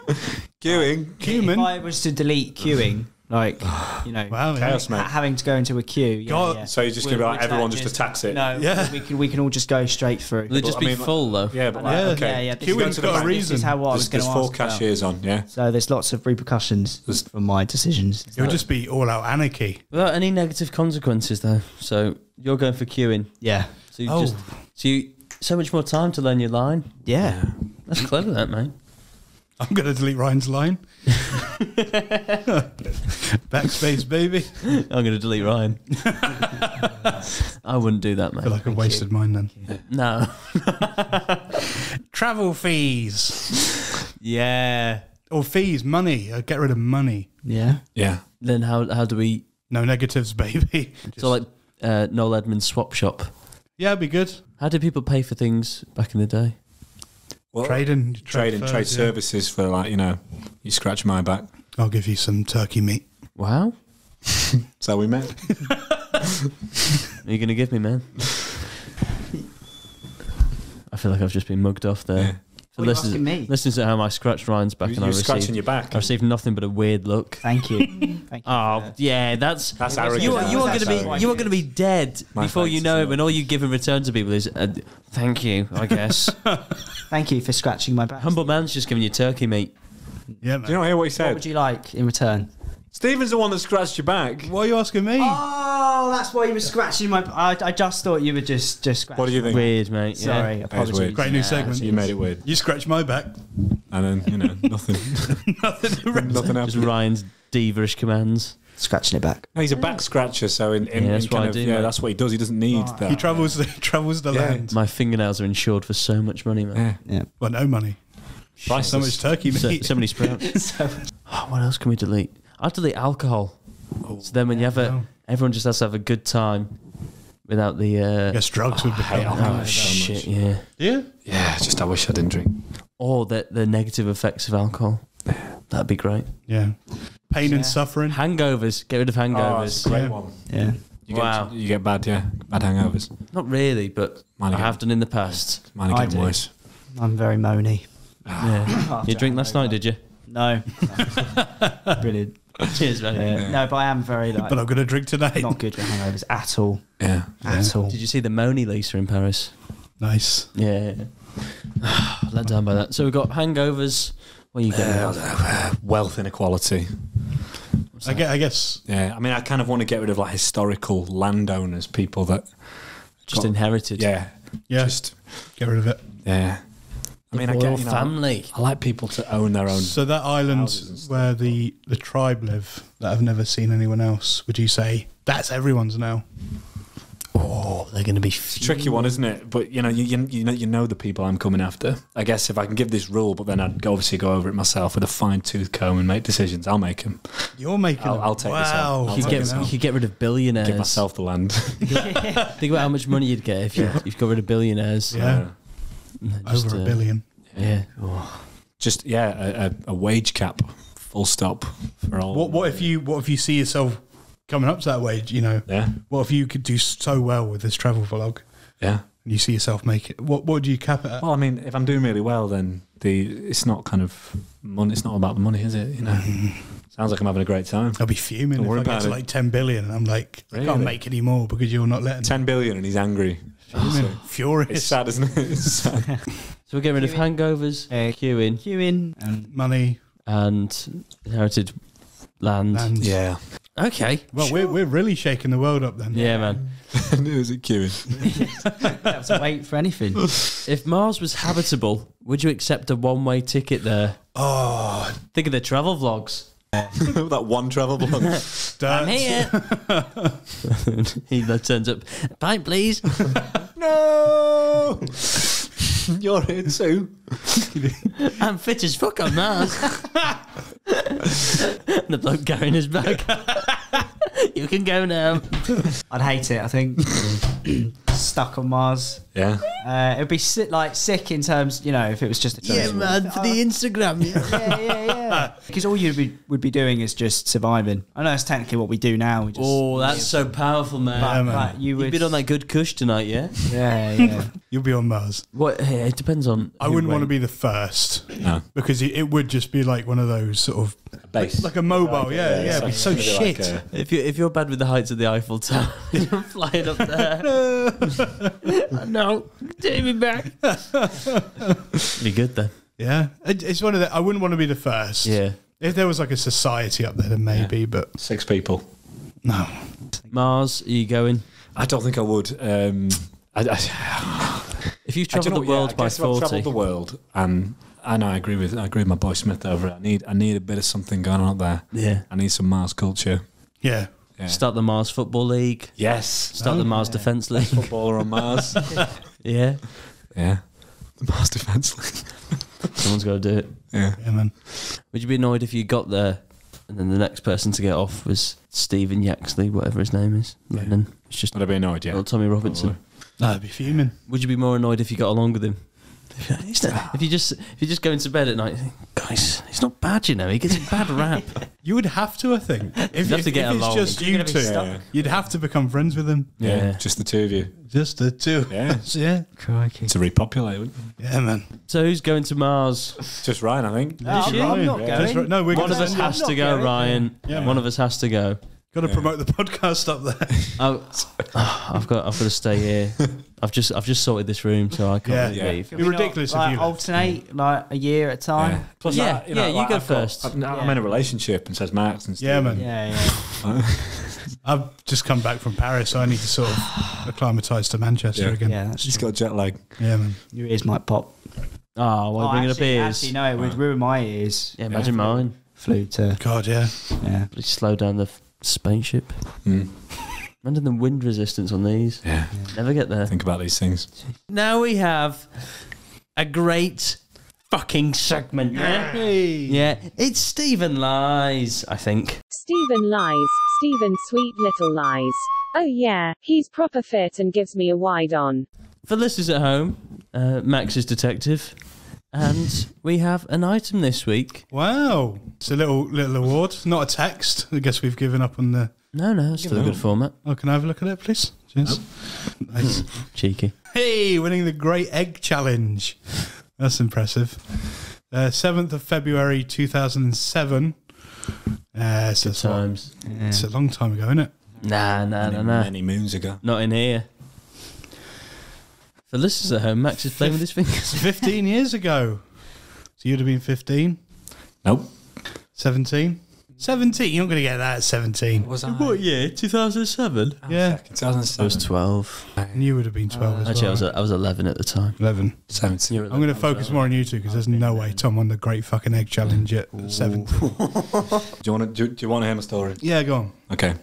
Queuing. Queuing. If I was to delete queuing, like you know, Wow. yeah. Chaos, mate. having to go into a queue. Yeah, God. yeah. So you're just going to be like, everyone just attacks it? No, Yeah. we can we can all just go straight through. Will just I be mean, full, though? Yeah, but like, Yeah. okay. Yeah, yeah. This, Queuing's is- got a this is reason. how I was There's, going there's to four ask about. cashiers on, yeah. So there's lots of repercussions There's- for my decisions. It would just be all out anarchy. Without any negative consequences, though. So you're going for queuing. Yeah. So you Oh. just so you so much more time to learn your line. Yeah. That's clever, that mate. I'm going to delete Ryan's line. Backspace, baby. I'm going to delete Ryan. I wouldn't do that, I feel mate. like I wasted mine then. No. Travel fees. Yeah. Or fees, money. Uh, get rid of money. Yeah. Yeah. Then how how do we? No negatives, baby. So like uh, Noel Edmonds swap shop. Yeah, it'd be good. How did people pay for things back in the day? Well, Trading. trade and furs, trade yeah. services for like, you know, you scratch my back. I'll give you some turkey meat. Wow. So we met. Are you going to give me, man? I feel like I've just been mugged off there. Yeah. So What are you listen, asking me? listen to how I scratched Ryan's back, You- and I You're scratching received, your back. I received nothing but a weird look. Thank you. Thank you. Oh yeah, that's That's It arrogant. you. Are, you are going That's to be arrogant. you are going to be dead My before you know isn't it. it? When all you give in return to people is uh, thank you, I guess. Thank you for scratching my back. Humble man's just giving you turkey meat. Yeah, Do you not hear what he said? What said? would you like in return? Stephen's the one that scratched your back. Why are you asking me? Oh, Oh, that's why you were scratching my. I, I just thought you were just just scratching. What do you think? Weird, mate. yeah. Sorry, apologies. weird. Great new segment. You made it weird. You scratch my back. And then, you know, nothing. nothing. nothing Just. Ryan's diva-ish commands. Scratching it back. No, he's a back scratcher, so in, in, Yeah, that's in what kind I of, do, yeah, that's what he does. He doesn't need that. He travels. He travels the Yeah. land. My fingernails are insured for so much money, man. Yeah. Yeah. Well, no money. Priceless. So much turkey So, meat. so many sprouts. Oh, what else can we delete? I'll delete alcohol. Oh, so then when you have a, no. Everyone just has to have a good time without the. Uh, Guess drugs would hate become. oh shit! Yeah. Yeah. Yeah, just I wish I didn't drink. Or the the negative effects of alcohol. That'd be great. Yeah. Pain Yeah. and suffering. Hangovers. Get rid of Oh, it's hangovers. a great Yeah. one. Yeah. You Wow. Get, you get bad, yeah, bad hangovers. Not really, but Mine I are have done in the past. mine are I getting do. worse. I'm very moany. Yeah. you drink last night, did you? No. Brilliant. Cheers, man. Yeah. No, but I am very like But I'm going to drink tonight. not good with hangovers at all. Yeah. At all. Did you see the Mona Lisa in Paris? Nice. Yeah. Let down by that. So we've got hangovers. What are you getting? Uh, wealth inequality. I guess, I guess. Yeah, I mean, I kind of want to get rid of like historical landowners, people that, Just got- inherited. yeah, Yeah. just Get rid of it. yeah. I mean, I Royal get you know, family. I like people to own their own. So that island houses and stuff. where the the tribe live that I've never seen anyone else. Would you say that's everyone's now? Oh, they're going to be. It's a tricky one, isn't it? But you know, you, you you know you know the people I'm coming after. I guess if I can give this rule, but then I'd go- obviously go over it myself with a fine tooth comb and make decisions. I'll make them. You're making. I'll- them. I'll take this out. wow. I'll You take get, out. you get rid of billionaires. Give myself the land. Think about how much money you'd get if you, you've got rid of billionaires. Yeah. Just, Over a billion. Yeah. Oh. Just yeah, a, a, wage cap, full stop for all. What what if you what if you see yourself coming up to that wage? You know, Yeah, what if you could do so well with this travel vlog, yeah. and you see yourself make it, what what do you cap it at? Well, I mean, if I'm doing really well, then the it's not kind of money. It's not about the money, is it? You know, mm-hmm. sounds like I'm having a great time. I'll be fuming Don't if I get about to it. like 10 billion and I'm like, I can't make any more because you're not letting. Ten billion, and he's angry. Fuming, It's Furious. sad, isn't it? It's sad. So we're getting rid of hangovers, Uh, queuing, Queuing and Money, and inherited land. lands. yeah. Okay. Well, we're, we're really shaking the world up then. Yeah, man. Who was it queuing? have to wait for anything. If Mars was habitable, would you accept a one-way ticket there? Oh, Think of the travel vlogs. that one travel blog. I'm here. he then turns up. Pint, please. no, you're here too. I'm fit as fuck on Mars. the bloke carrying his bag. you can go now. I'd hate it. I think stuck on Mars. Yeah. Uh, it'd be sick, like sick in terms, you know, if it was just a Yeah, man, for the Instagram. yeah, yeah, yeah. Because all you would be, would be doing is just surviving. I know that's technically what we do now. We just, Oh, that's so powerful, man. but, Yeah, man. but you You've would been on that good kush tonight, yeah? Yeah, yeah. You'll be on Mars. What? Hey, it depends on. I wouldn't want to be the first No. because it, it would just be like one of those sort of Base. like a mobile. Yeah, yeah. it'd be so Maybe like shit. a- If you if you're bad with the heights of the Eiffel Tower, you're flying up there. no, take me back. be good then. yeah, it, it's one of the. I wouldn't want to be the first. Yeah. If there was like a society up there, then maybe. But Six people. no. Mars, are you going? I don't think I would. Um, I, I, If you've I don't travelled the know, yeah, world I by guess if I've forty, travelled the world, and I know I agree with I agree with my boy Smith over it. I need I need a bit of something going on up there. yeah, I need some Mars culture. Yeah. Yeah. start the Mars Football League, Yes. start the oh, Mars Defence League. Footballer on Mars. yeah, yeah. The Mars Defence League. someone's got to do it. Yeah. Yeah, man. Would you be annoyed if you got there and then the next person to get off was Stephen Yaxley, whatever his name is, Lennon? It's just Would I be annoyed? Yeah. little Tommy Robinson. No, I'd be fuming. Would you be more annoyed if you got along with him? He's not- if you just if you just go into bed at night, guys, he's not bad, you know. He gets a bad rap. You would have to, I think. If, you have if, to get if along. it's just You're you gonna be two, stuck. you'd have to become friends with him. Yeah. Yeah. Just the two of you. Just the two. Yeah. yeah. Crikey. To repopulate. wouldn't Yeah, man. So who's going to Mars? Just Ryan, I think. No, I'm, you? I'm not Yeah. going. Just right- no, we're One gonna of us send you- has to go, going. Ryan. Yeah, One of us has to go. Got to promote the podcast up there. Oh, I've got I've got to stay here. I've just I've just sorted this room, so I can't Yeah. really Yeah. leave. Could Be we not, ridiculous if like, you left. alternate like a year at a time. Plus, Yeah, I- yeah, you like, go I've got- first. I'm, I'm in a relationship and says Max and stuff. Yeah, man. Yeah, yeah. I've just come back from Paris, so I need to sort of acclimatise to Manchester Yeah. again. Yeah, that's She's true. got jet lag. Yeah, man. Your ears might pop. Oh, why Oh, bringing up actually, ears? Actually, no, it would ruin my ears. Yeah, imagine mine. Flew to God, yeah. yeah. Please slow down the f- spaceship. Mm. Imagine the wind resistance on these. Yeah. Never get there. Think about these things. Now we have a great fucking segment. Yeah, yeah. It's Stephen lies. I think. Stephen lies. Stephen sweet little lies. Oh yeah, he's proper fit and gives me a wide on. For listeners at home, uh, Max is detective, and we have an item this week. Wow. It's a little little award, not a text. I guess we've given up on the. No, no, it's still a good format. Oh, can I have a look at it, please? Cheers. Nice. Cheeky. Hey, winning the Great Egg Challenge. That's impressive. Uh, 7th of February 2007. Uh, so it's, what- Times. it's a long time ago, isn't it? Nah, nah, nah, many, nah. many moons ago. Not in here. For listeners at home, Max is playing with his fingers. 15 years ago. So you'd have been 15, Nope. 17. 17, you're not going to get that at 17. Was I? What year? 2007? Yeah. 2007. I 2007. was 12. And you would have been 12 as Actually, I well. was, I was 11 at the time. 11. 17. I'm going to focus more on you two because there's no way Tom won the Great Fucking Egg Challenge at 17. Do you want to do, do you want to hear my story? Yeah, go on. Okay.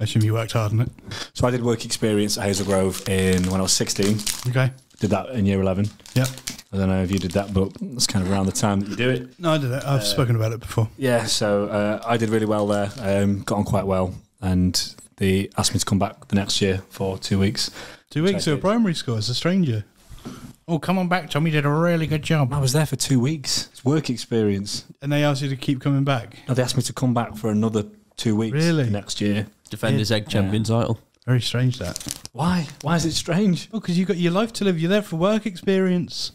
I assume you worked hard on it. So I did work experience at Hazel Grove in when I was 16. Okay. Did that in year 11. Yep. I don't know if you did that, but it's kind of around the time that you do it. No, I did it. I've spoken about it before. Yeah, so uh, I did really well there. Um, got on quite well, and they asked me to come back the next year for two weeks. Two weeks I to a primary school as a stranger. Oh, come on back, Tom. You did a really good job. I was there for two weeks. It's work experience. And they asked you to keep coming back. No, they asked me to come back for another two weeks Really? next year. Defend his egg champion title. Very strange that. Why? Why is it strange? Oh, because you've got your life to live. You're there for work experience.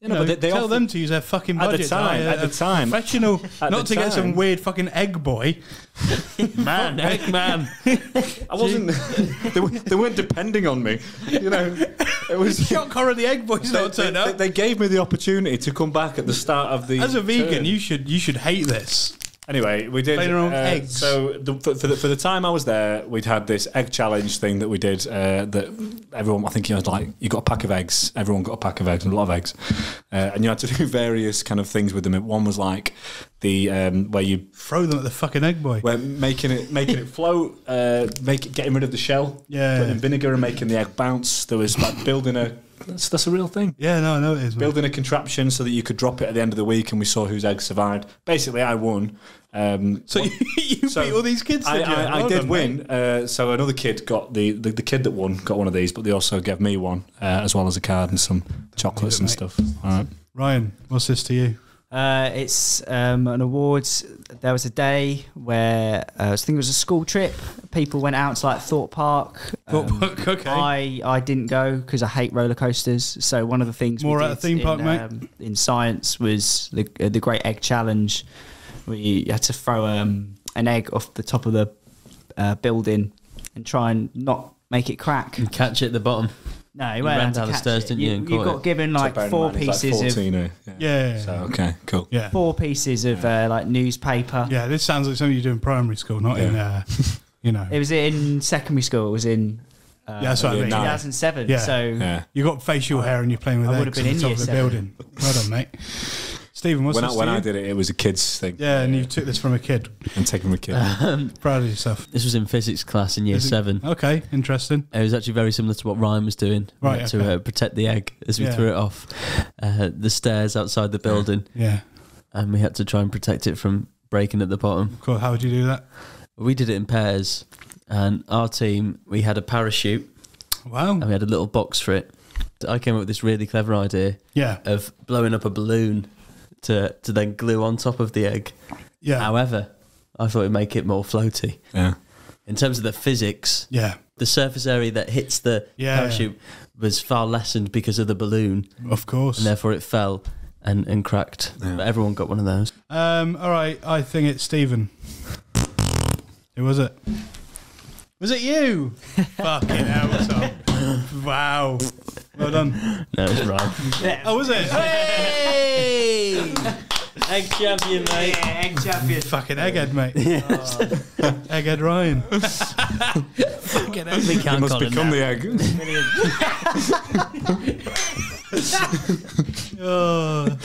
You know, No, they- they tell them to use their fucking budget. At the time, at the time. professional, At not to get some weird fucking egg boy. Man, egg man. I wasn't. they, weren't- they weren't depending on me. You know, it was. Shot Cora the egg boy's They, not turned up. they gave me the opportunity to come back at the start of the. As a vegan, term. you should you should hate this. Anyway, we did. Playing around with uh, eggs. So the, for, for, the, for the time I was there, we'd had this egg challenge thing that we did. Uh, that everyone, I think you had like you got a pack of eggs. Everyone got a pack of eggs, and a lot of eggs, uh, and you had to do various kind of things with them. One was like the um, where you Throw them at the fucking egg boy. where making it making it float, uh, make getting rid of the shell, Yeah. putting in vinegar and making the egg bounce. There was like building a. That's, that's a real thing. Yeah, no, I know it is. Man. Building a contraption so that you could drop it at the end of the week, and we saw whose egg survived. Basically, I won. Um, So you, you so beat all these kids. I, did you? I, I Well did done, win. Uh, so another kid got the, the the kid that won got one of these, but they also gave me one uh, as well as a card and some chocolates and mate. stuff. All right. Ryan, what's this to you? Uh, it's um, an awards. There was a day where uh, I think it was a school trip. People went out to like Thorpe Park. Thorpe Um, okay. I I didn't go because I hate roller coasters. So one of the things More we at a did theme in, park, mate? um, in science was the uh, the Great Egg Challenge. We had to throw um, an egg off the top of the uh, building and try and not make it crack. And catch it at the bottom. No, you You weren't ran to down the stairs, it. didn't you, You, and you got it? given like So four mind, it's like pieces of 14, uh, yeah. Yeah, So okay, cool. yeah, four pieces of uh, like newspaper. yeah. This sounds like something you do in primary school, not in, uh, you know. It was in secondary school. It was in uh, Yeah, that's what I mean. 2007. Yeah. So Yeah. You got facial hair and you're playing with I would eggs have on been the in top of the year building. Well done, mate. Stephen, what's When I, when I did it, it was a kids thing. Yeah, and you took this from a kid. and taking the kid. Proud of yourself. This was in physics class in year it- seven. Okay, interesting. It was actually very similar to what Ryan was doing Right, had to okay. uh, protect the egg as we Yeah. threw it off uh, the stairs outside the building, Yeah, and we had to try and protect it from breaking at the bottom. cool. How would you do that? We did it in pairs, and our team we had a parachute Wow. and we had a little box for it. I came up with this really clever idea Yeah, of blowing up a balloon to to then glue on top of the egg. yeah, However, I thought it'd make it more floaty. yeah. In terms of the physics, yeah. the surface area that hits the Yeah. parachute was far lessened because of the balloon, Of course. and therefore it fell and, and cracked. Yeah. But everyone got one of those. Um, all right, I think it's Stephen. Who was it? Was it you? Fucking hell, Tom. Wow. Well done. No, it's right. Oh, was it? hey! Egg champion, mate. egg champion. Fucking egghead, mate. Egghead Ryan. Fucking We egghead. can't You must call it become now. the egg. Oh.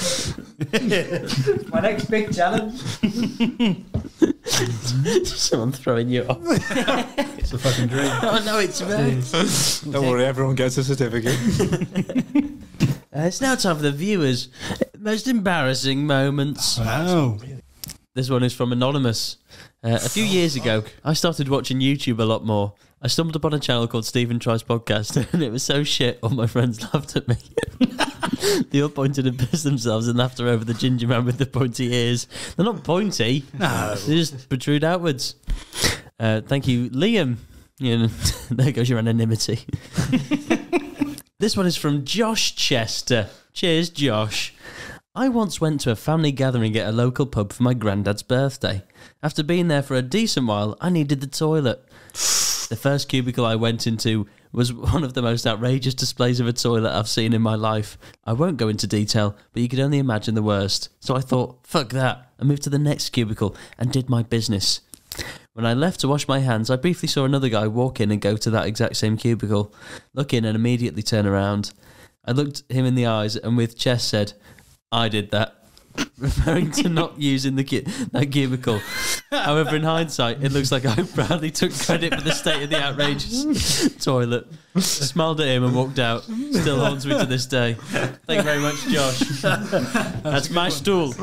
My next big challenge. Someone throwing you off. It's a fucking dream. oh no, it's me. Don't worry, everyone gets a certificate. Uh, it's now time for the viewers' most embarrassing moments. Wow. This one is from Anonymous. Uh, a few years ago, I started watching YouTube a lot more. I stumbled upon a channel called Stephen Tries Podcast, and it was so shit, all my friends laughed at me. they all pointed and pissed themselves and laughed over the ginger man with the pointy ears. They're not pointy, No. they just protrude outwards. Uh, thank you, Liam. You know, there goes your anonymity. this one is from Josh Chester. Cheers, Josh. I once went to a family gathering at a local pub for my granddad's birthday. After being there for a decent while, I needed the toilet. The first cubicle I went into was one of the most outrageous displays of a toilet I've seen in my life. I won't go into detail, but you could only imagine the worst. So I thought, fuck that. I moved to the next cubicle and did my business. When I left to wash my hands, I briefly saw another guy walk in and go to that exact same cubicle, look in and immediately turn around. I looked him in the eyes and with chest said, I did that. Referring to not using the cu- that cubicle. However, in hindsight, it looks like I proudly took credit for the state of the outrageous toilet. Smiled at him and walked out. Still haunts me to this day. Thank you very much, Josh. That's my stool.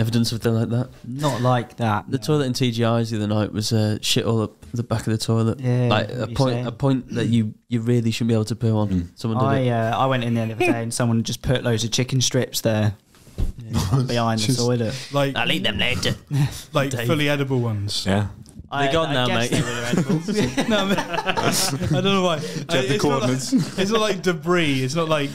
Ever done something like that? Not like that. The toilet in TGI's the other night was uh, shit all up the back of the toilet. Yeah, like a point, saying. a point that you you really shouldn't be able to poo on. Someone did I it. uh, I went in there the other day and someone just put loads of chicken strips there. behind the toilet. Like I'll eat them later. like Dave. fully edible ones. Yeah. I, gone I now, guess mate. they were edible. no, I, mean, I don't know why. Check the it's, not like, coordinates. it's not like debris. It's not like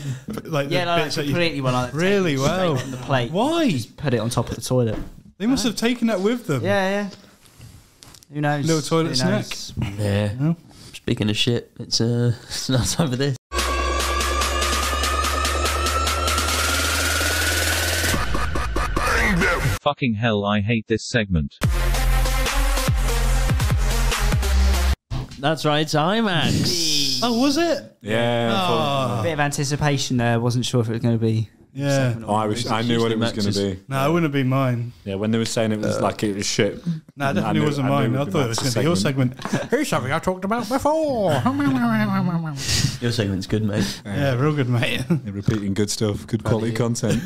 like yeah, the no, bits that you. completely one. Like, Really? take it straight Wow. from the plate. Why? Just put it on top of the toilet. They must have taken that with them. Yeah, yeah. Who knows? Little toilet Who snack. knows? Yeah. No. Speaking of shit, it's uh, it's not time for this. Fucking hell, I hate this segment. That's right, it's IMAX. Oh, was it? Yeah. I thought- Oh, Bit of anticipation there. Wasn't sure if it was going to be. Yeah. I, was, I knew what it was going to be. No, it wouldn't be mine. Yeah, when they were saying it was like it was shit. No, it I definitely knew- wasn't I knew mine. I would be thought it was going to be your segment. Here's something I talked about before. Your segment's good, mate. yeah, real good, mate. You're repeating good stuff, good quality content.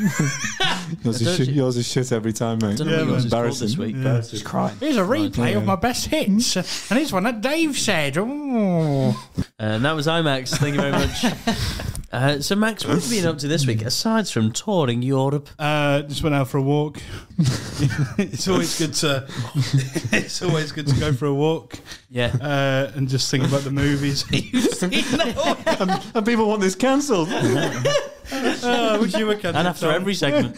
yours, is shit, you. yours is shit every time, mate. don't know Yeah, what yours is called this week, Yeah. but Just crying. Here's a replay of my best hits, and here's one that Dave said. Ooh. And that was IMAX. Thank you very much. Uh, so, Max, what have you been up to this week aside from touring Europe? Uh, just went out for a walk. it's always good to. it's always good to go for a walk Yeah. uh, and just think about the movies. You've seen that? and people want this cancelled. oh, I wish you were And after Tom. every segment.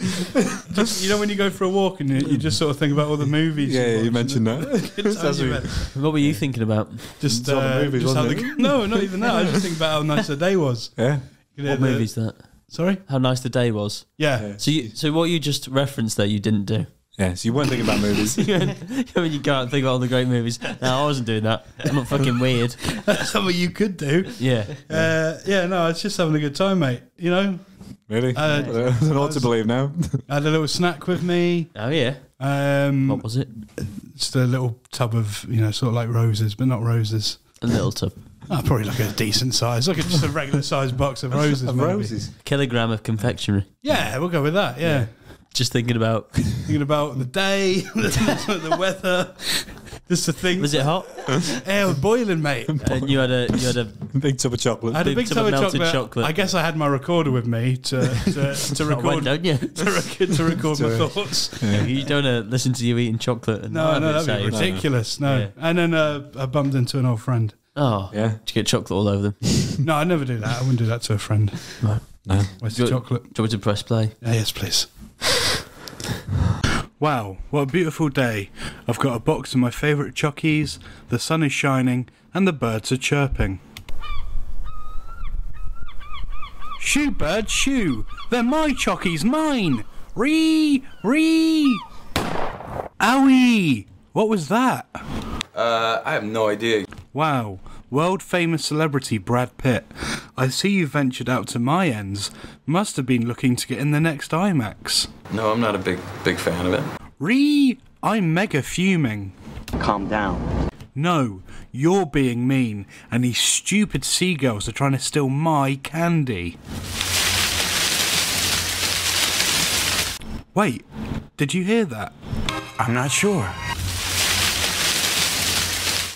Just, you know when you go for a walk and you, you just sort of think about all the movies. yeah, you've you mentioned and that. You've. What were you thinking about? Just, It's all the uh, movies, just how wasn't the, no, not even that. I just think about how nice the day was. yeah. You know, What the- movie's that? Sorry. How nice the day was. Yeah. So, you, so what you just referenced there, you didn't do. Yeah, so you weren't thinking about movies. when you go out and think about all the great movies. No, I wasn't doing that. I'm not fucking weird. That's something you could do. Yeah. Uh, yeah, no, it's just having a good time, mate. You know, really? Uh, I don't to believe now. I had a little snack with me. Oh yeah. Um, What was it? just a little tub of, you know, sort of like roses, but not roses. A little tub. Oh, probably like a decent size, like a, just a regular sized box of roses. Of maybe. roses. Kilogram of confectionery. Yeah, we'll go with that. Yeah, Just thinking about. thinking about the day, the weather, just the thing. Was it hot? Yeah, it was boiling, mate. And you had a you had a Big tub of chocolate. I had a Big big tub tub of of melted chocolate. chocolate. I guess I had my recorder with me to to, to oh, why record don't you? to, record, to record my To- thoughts. You don't want to listen to you eating chocolate. And No, have no, it that'd be saved. ridiculous. No, Yeah. and then uh, I bumped into an old friend. Oh, Yeah. Did you get chocolate all over them? No, I'd never do that. I wouldn't do that to a friend. No. Where's the Good. chocolate? Do you want to press play? Ah, yes, please. wow, what a beautiful day. I've got a box of my favourite chockies, the sun is shining, and the birds are chirping. Shoo, bird, shoo! They're my chockies, mine! Ree! Ree! Owie! What was that? Uh, I have no idea. Wow, world famous celebrity Brad Pitt. I see you ventured out to my ends. Must have been looking to get in the next IMAX. No, I'm not a big big fan of it. Re, I'm mega fuming. Calm down. No, you're being mean, and these stupid seagulls are trying to steal my candy. Wait, did you hear that? I'm not sure.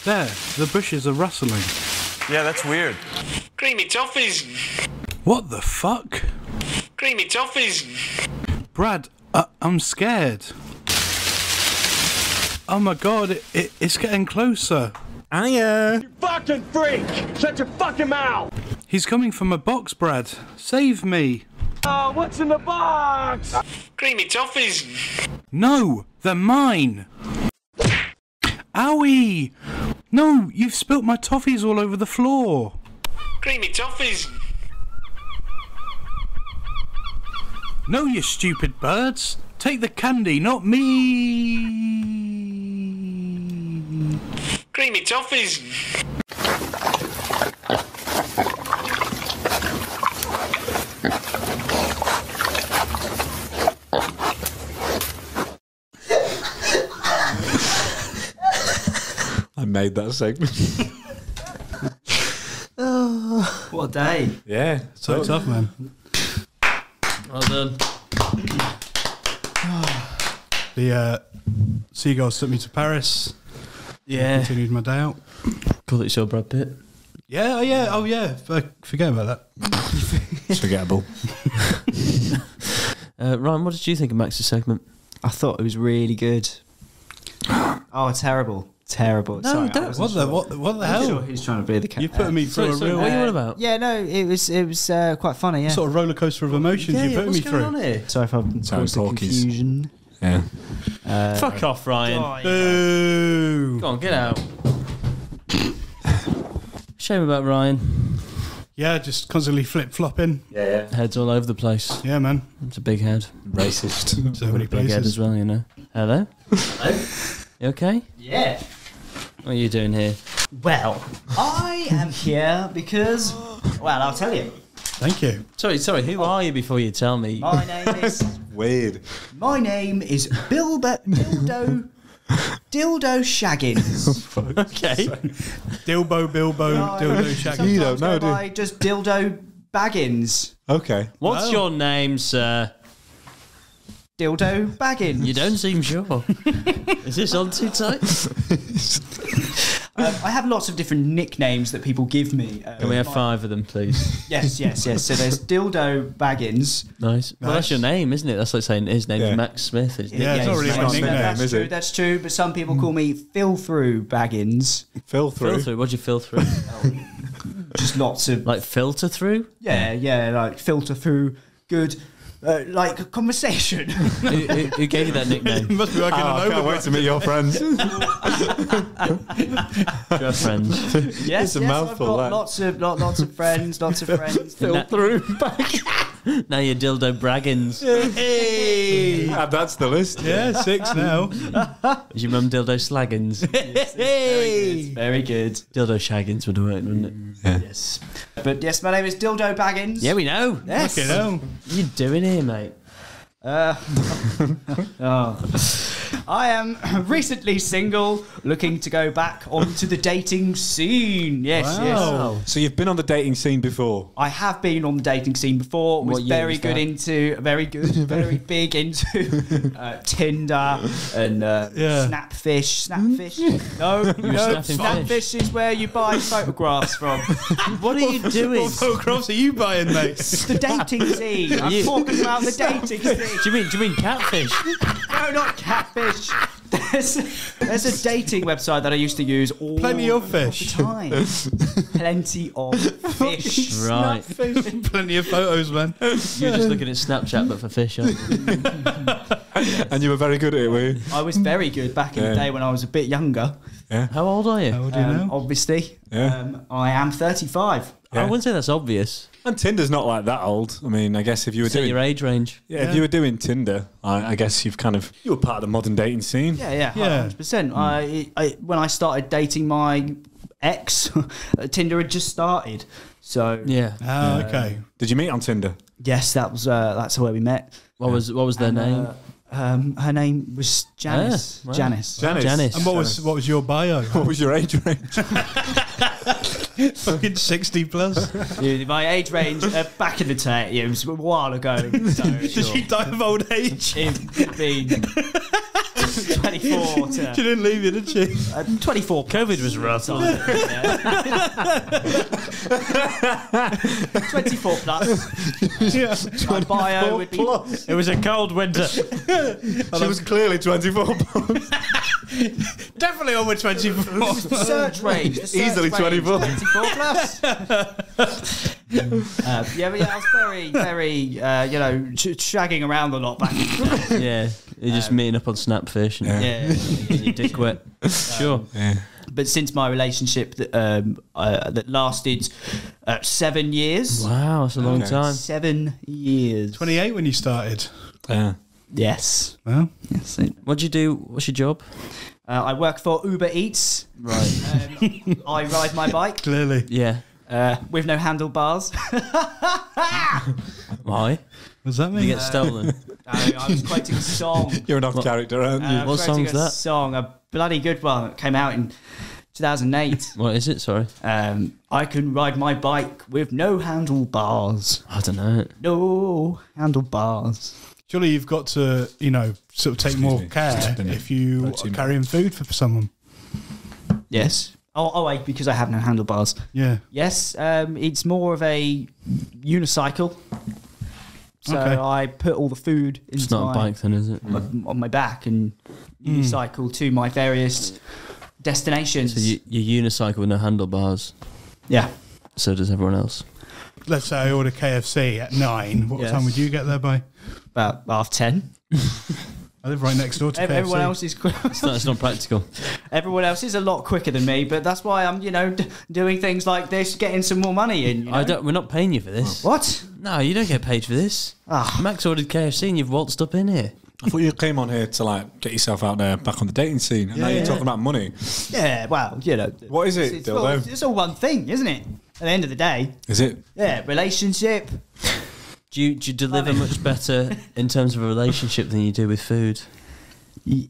There, the bushes are rustling. Yeah, that's weird. Creamy toffees. What the fuck? Creamy toffees. Brad, uh, I'm scared. Oh my god, it, it, it's getting closer. Hiya. You fucking freak! Shut your fucking mouth! He's coming from a box, Brad. Save me. Oh, what's in the box? Creamy toffees. No, they're mine. Owie! No, you've spilt my toffees all over the floor. Creamy toffees. No, you stupid birds. Take the candy, not me. Creamy toffees. I made that segment. What a day. yeah. So tough, man. Well done. The uh, seagulls took me to Paris. Yeah. Continued my day out. Call it your Brad Pitt. Yeah, oh yeah, oh yeah. I forget about that. It's forgettable. Uh, Ryan, what did you think of Max's segment? I thought it was really good. Oh, terrible. Terrible. No, Sorry, don't- wasn't What the sure. what, what the I wasn't hell? sure who's trying to be the captain. You're putting me through Sorry, a sorry, real what are you on about? Yeah, no, it was it was uh, quite funny. Yeah. sort of roller coaster of emotions you're putting me through. here? Sorry if I've Sounds caused the confusion. Yeah. Uh, Fuck off, Ryan. Boo! Go on, get out. Shame about Ryan. Yeah, just constantly flip flopping. Yeah. Heads all over the place. Yeah, man. It's a big head. Racist. So many Big head as well, you know. Hello? You okay? Yeah. What are you doing here? Well, I am here because, well, I'll tell you. Thank you. Sorry, sorry, who are you before you tell me? My name is Weird. my name is Bilbo Dildo Dildo Shaggins. Okay. Dilbo, Bilbo, No, Dildo, Shaggy. You don't sometimes know, go do you? by Just Dildo Baggins. Okay. What's Wow. your name, sir? Dildo Baggins. You don't seem sure. Is this on too tight? Um, I have lots of different nicknames that people give me. Uh, Can we have my- five of them, please? Yes, yes, yes. So there's Dildo Baggins. Nice. Well, that's your name, isn't it? That's like saying his name's Yeah. Max Smith. Isn't Yeah, it? it's not really yes, my yes, nickname, That's is true. it? That's true. But some people call me Fill Through Baggins. Fill Fill through. through. What'd you fill through? Just lots of like filter through? yeah, yeah, like filter through good, uh, like conversation. who, who, who gave you that nickname? You nickname? must be working Oh, on I can't wait to meet your friends. Your friends. yes, It's a yes, mouthful, I've got that. lots of lot, lots of friends, lots of friends. Fill through. now you're dildo braggins. Hey! Add that to the list. Yeah, six now. Is your mum dildo slaggins? Hey! Very good. dildo shaggins would have worked, wouldn't it? Yes, but yes, my name is Dildo Baggins. Yeah, we know. Yes. Fucking hell. What are you doing here, mate? Uh, oh. I am recently single, looking to go back onto the dating scene. Yes, yes. Wow. So you've been on the dating scene before. I have been on the dating scene before. Was What very was good that? into, very good, very big into uh, Tinder and uh, Yeah. Snapfish. Snapfish? No, no. snapping Snapfish is where you buy photographs from. What are you doing? What photographs are you buying, mate? the dating scene. I'm You- talking about the dating scene. Do you mean? Do you mean catfish? No, not catfish. There's, there's a dating website that I used to use all Plenty of fish. the time. Plenty of fish. Right. Plenty of photos, man. You're just looking at Snapchat, but for fish. Aren't you? And you were very good at it, were you? I was very good back in Yeah. the day when I was a bit younger. How old are you? How do you Um, know? obviously, Yeah. um, I am 35. I wouldn't say that's obvious. And Tinder's not like that old. I mean, I guess if you were Say doing your age range. yeah, if you were doing Tinder, I, I guess you've kind of you were part of the modern dating scene. Yeah, yeah, Yeah. 100%. I, I, when I started dating my ex, Tinder had just started. So, Yeah. Ah, okay. Did you meet on Tinder? yes, that was uh, that's where we met. What was what was their And, name? uh, um, her name was Janice. Ah, wow. Janice. Janice. Janice. And what was what was your bio? What was your age range? Fucking 60 plus. My age range uh, back in the day, yeah, it was a while ago. So Did she die of old age? it been 24. She didn't leave you, did she? Uh, 24. COVID was rough. Yeah. 24 plus. Yeah. 24 bio would be... plus. It was a cold winter. she was clearly 24 plus. Definitely over 24. Search range. Search Easily range, 24. 24 plus. uh, yeah, but yeah, I was very, very, uh, you know, sh- shagging around a lot back. Yeah, you're just um, meeting up on Snapfish. And yeah. getting your dick wet. Sure. But since my relationship that, um, uh, that lasted uh, seven years. Wow, that's a long Okay. time. Seven years. Twenty eight when you started. Yeah. Yes. Well, yes. Uh, What'd you do? What's your job? I work for Uber Eats. Right. Um, I ride my bike clearly. Yeah. Uh, with no handlebars. Why? Does that mean? you mean? get stolen? I, I was quoting a song. You're an odd character, aren't you? Uh, What quoting song's a that? Song, a bloody good one. It came out in 2008. what is it? Sorry. Um, I can ride my bike with no handlebars. I don't know. No handlebars. Surely you've got to, you know, sort of take Excuse more me. care Didn't it? if you Right, too are carrying food for someone. Yes. Oh, oh, wait, because I have no handlebars. Yeah. Yes, um, it's more of a unicycle. So Okay. I put all the food into It's not a bike then, is it? my- on my back and Mm. cycle to my various destinations. So you, you unicycle with no handlebars. yeah. So does everyone else. Let's say I order KFC at nine. What Yes. time would you get there by? About half ten. I live right next door to Ev- KFC. Everyone else is It's not, it's not practical. everyone else is a lot quicker than me, but that's why I'm you know d- doing things like this, getting some more money in. You know? I don't. We're not paying you for this. What? No, you don't get paid for this. Ah. Max ordered KFC and you've waltzed up in here. I thought you came on here to like get yourself out there back on the dating scene. And now you're Yeah. talking about money. Yeah. Well, you know. What is it, It's, well, Dildo? it's, it's all one thing, isn't it? At the end of the day, Is it? yeah, relationship. Do you, do you deliver much better in terms of a relationship than you do with food?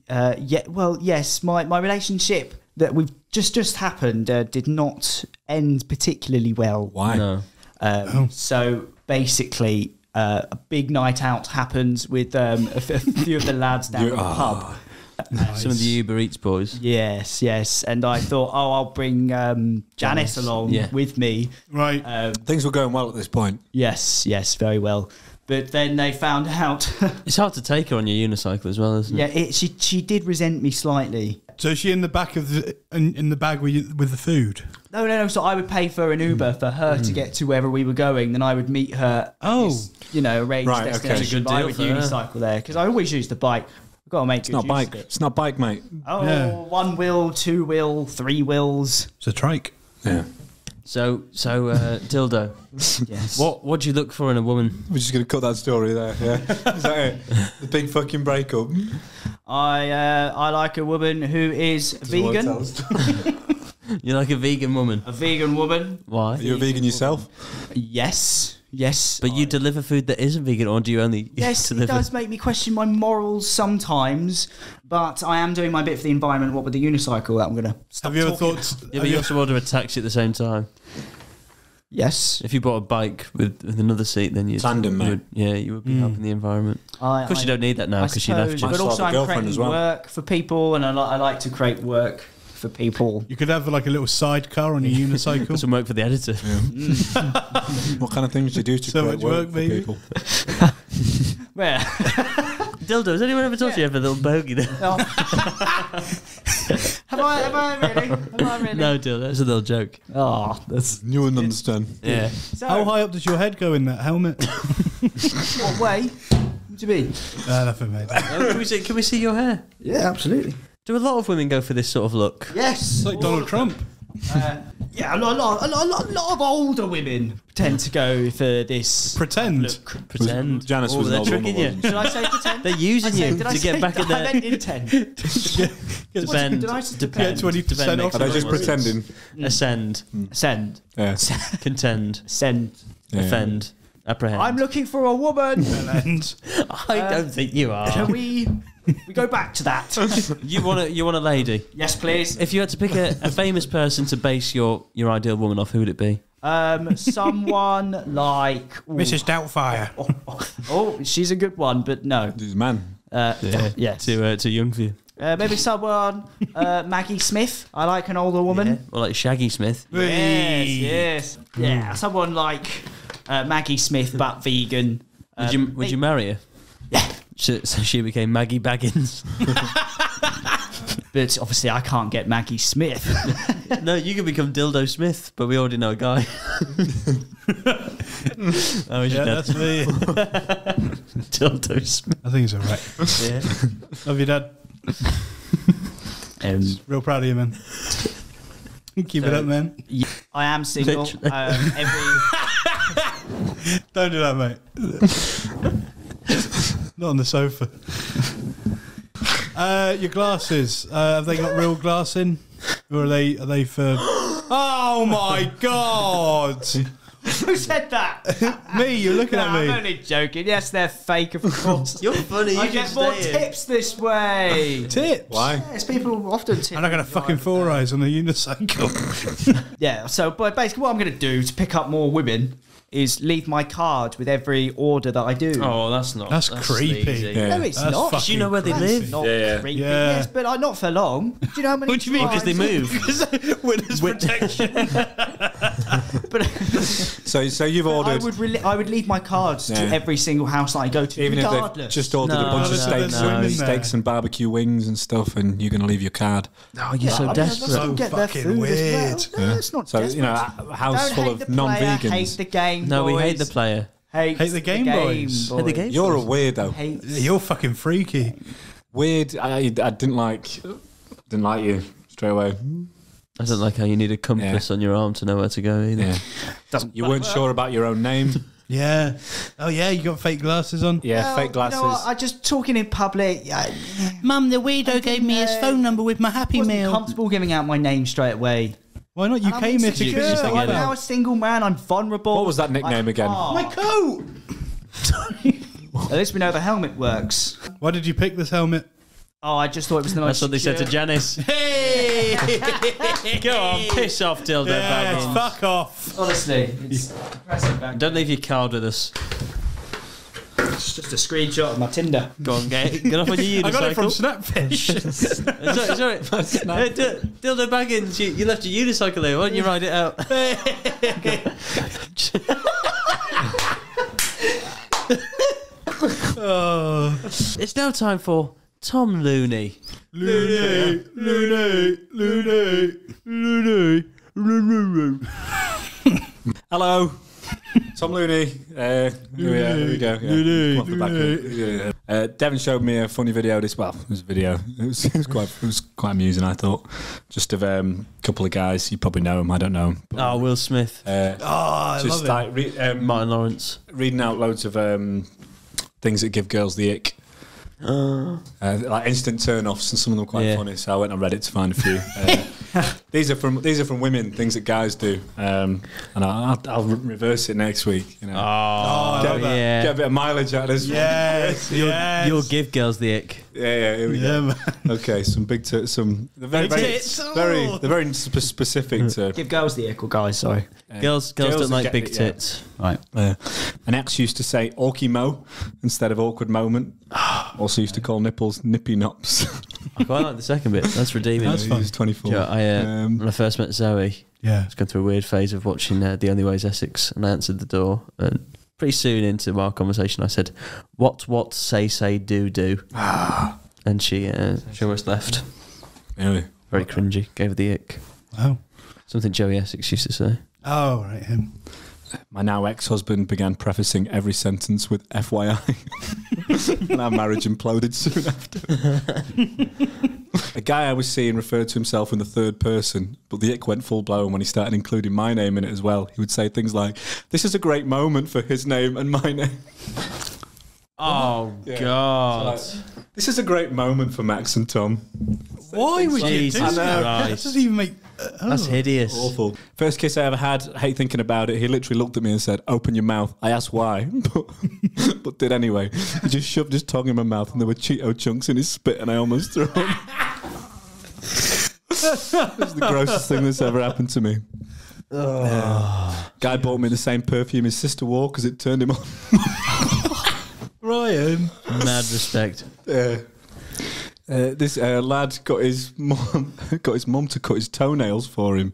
Uh, yeah. Well, yes. My my relationship that we've just just happened uh, did not end particularly well. Why? No. Um, So basically, uh, a big night out happens with um, a, f- a few of the lads down at the ah. Pub. Some of the Uber Eats boys. Yes, yes. And I thought, oh, I'll bring um, Janice Janice, along yeah. with me. Right. Um, Things were going well at this point. yes, yes, very well. But then they found out. It's hard to take her on your unicycle as well, isn't yeah, it? it, she she did resent me slightly. so is she in the back of the in, in the bag with you, with the food? No, no, no. So I would pay for an Uber for her to get to wherever we were going. Then I would meet her. Oh. this, you know, arranged Right, okay. destination. It's a good but I deal would for her. unicycle there because I always use the bike. I've got to make It's good not use bike. of it. It's not bike, mate. Oh, Yeah. one wheel, two wheel, three wheels. It's a trike. Yeah. So, so uh, dildo. Yes. What what do you look for in a woman? We're just going to cut that story there. Yeah. Is that it? The big fucking breakup. I uh, I like a woman who is vegan. You like a vegan woman. A vegan woman. Why? Are you a vegan yourself? Yes. Yes. But you deliver food that isn't vegan, or do you only Yes, it does make me question my morals sometimes, but I am doing my bit for the environment. What with the unicycle that I'm going to stop Have you ever thought? Yeah, but you you- also order a taxi at the same time. Yes. If you bought a bike with, with another seat, then you Tandem, mate. would, yeah, you would be Mm. helping the environment. I, Of course, I- you don't need that now because she left suppose, you. But also, still have a I'm creating well. work for people, and I, li- I like to create work for people. You could have like a little sidecar on your Got unicycle. some work for the editor. What kind of things do you do to So create work, work, for people? Where? Dildo, has anyone ever told you you have a little bogey there? have I? Have I really? Have I really? No, Dildo, that's a little joke. Oh, that's new wouldn't understand. Yeah. so. How high up does your head go in that helmet? What way? What do you mean? Ah, nothing, mate. Oh, can, we see, can we see your hair? Yeah, absolutely. Do a lot of women go for this sort of look? Yes. It's like Donald Trump. Uh, yeah, a lot, a, lot, a, lot, a lot- of older women tend to go for this. Pretend. Look. Pretend. Janice oh, was an they're old woman, tricking you. wasn't she? Did I say pretend? They're using I say- you did I to say- get back in I there. meant intend. Depend. Did I say Depend. depend? 20% Depend off Are they just lot more sense. pretending? Mm. Ascend. Mm. Send. Yeah. Contend. Send. Yeah. Offend. Apprehend. I'm looking for a woman. I uh, don't think you Can are. we? We go back to that. you want a you want a lady. yes, please. If you had to pick a, a famous person to base your, your ideal woman off, who would it be? Um, someone like ooh, Mrs. Doubtfire. Oh, oh, oh, she's a good one, but no. He's a man. Uh, yes. Too uh, too young for you. Uh, maybe someone uh, Maggie Smith. I like an older woman. Or like Shaggy Smith. Yes, yes, yeah. Someone like uh, Maggie Smith, but vegan. Would Um, you would you marry her? Yeah. So, so she became Maggie Baggins. But obviously, I can't get Maggie Smith. no, you can become Dildo Smith, but we already know a guy. oh, Yeah, dead. that's me. Dildo Smith. I think it's all right. Yeah. Love you, Dad. um, Real proud of you, man. Keep it up, man. I am single. Um, every Don't do that, mate. Not on the sofa. Uh, your glasses. Uh, have they got real glass in, or are they are they for? Oh my god! who said that? me, you're looking No, at I'm only joking. Yes, they're fake, of course. You're funny. I get more tips this way. Tips. Why? Yes, people often tip. I'm not gonna fucking four eyes on a unicycle. Yeah, so but basically, what I'm going to do to pick up more women is leave my card with every order that I do. Oh, that's not. That's creepy. Yeah. no, it's That's not. fucking Do you know where they That's live? Not Yeah, yeah. creepy. Yeah. Yes, but uh, not for long. Do you know how many? What do you mean? Because they times- move. Witness protection. But but So, so you've I ordered, would really, I would leave my cards Yeah. to every single house that I go to, even if regardless. they've just ordered a No, bunch of no, steaks, no. and steaks and barbecue wings and stuff, and you're going to leave your card. Oh, you're so I mean, desperate. let's all their fucking food as well. weird. No, it's not So desperate. you know, a house Don't full of the player, Hate non-vegans. the game. No, we hate the player. Hate, Hate the Game Boys. Hate the Game You're a weirdo. Hate. You're fucking freaky. Weird. I, I didn't like. Didn't like you straight away. I don't like how you need a compass on your arm to know where to go either. Yeah. Doesn't You weren't sure about your own name. Yeah. Oh yeah, you got fake glasses on. Yeah, Well, fake glasses. You know what, I just talking in public. I Mum, the weirdo gave me his phone number with my Happy wasn't Meal. comfortable giving out my name straight away. Why not? You I'm came here to insecure. just to get I'm it. now a single man. I'm vulnerable. What was that nickname I again? can't. My coat. At least we know the helmet works. Why did you pick this helmet? Oh, I just thought it was the That's what they said to Janice. Hey! Go on, piss off, dildo yes, baggins. fuck off. Honestly, it's depressing. back- Don't leave your card with us. It's just a screenshot of my Tinder. Go on, get, get off on your unicycle. I got it from Snapfish. sorry, sorry. Uh, D- Dildo Baggins, you, you left your unicycle there. Why don't you ride it out? oh. it's now time for Tom Looney. Looney, Looney, Looney, Looney, Looney. Hello. Tom Looney. Uh, here, we here we go. Yeah. Looney, Come off the back. Yeah. Uh, Devon showed me a funny video. This well, it was a video. It was, it was quite it was quite amusing. I thought, just of um, a couple of guys. You probably know them. I don't know. 'em, but, Oh, Will Smith, uh, Oh, I just love like re- um, Martin Lawrence. reading out loads of um, things that give girls the ick. Uh, like instant turn-offs, and some of them quite Yeah. funny. So I went on Reddit to find a few. Uh, these are from these are from women, things that guys do, um, and I'll, I'll reverse it next week. You know, Oh, get, love that. yeah. get a bit of mileage out of this. one. Yes, yes. You'll give girls the ick. yeah, yeah. Here we Yeah, go. man. Okay, some big, t- some they're very, Big very, tits. very, Oh. they're very sp- specific to Give girls the ick or guys, sorry. uh, Girls, girls, don't like big it, yeah. tits. Right. Uh, an ex used to say "orky mo" instead of "awkward moment." Also used to call nipples "nippy nops." I quite like the second bit. That's redeeming. That's He fun. was twenty-four. Yeah, I, uh, Um, when I first met Zoe, Yeah. I was going through a weird phase of watching uh, The Only Way is Essex, and I answered the door. And pretty soon into our conversation, I said, "What, what, say, say, do, do," and she, uh, she almost left. Really? Very cringy. Gave her the ick. Oh. Something Joey Essex used to say. Oh, right, him. My now ex-husband began prefacing every sentence with "FYI," and our marriage imploded soon after. a guy I was seeing referred to himself in the third person, but the ick went full blown when he started including my name in it as well. He would say things like, "This is a great moment for his name and my name." Oh Yeah. God! So, like, this is a great moment for Max and Tom. Why would you Jesus do that? That doesn't even make. Uh, oh. That's hideous. Awful. First kiss I ever had. I hate thinking about it. He literally looked at me and said, "Open your mouth." I asked why, but, but did anyway. He just shoved his tongue in my mouth, and there were Cheeto chunks in his spit, and I almost threw him. This is the grossest thing that's ever happened to me. Guy bought me the same perfume his sister wore because it turned him on. Ryan. Mad respect. Yeah. Uh, this uh, lad got his mum got his mum to cut his toenails for him.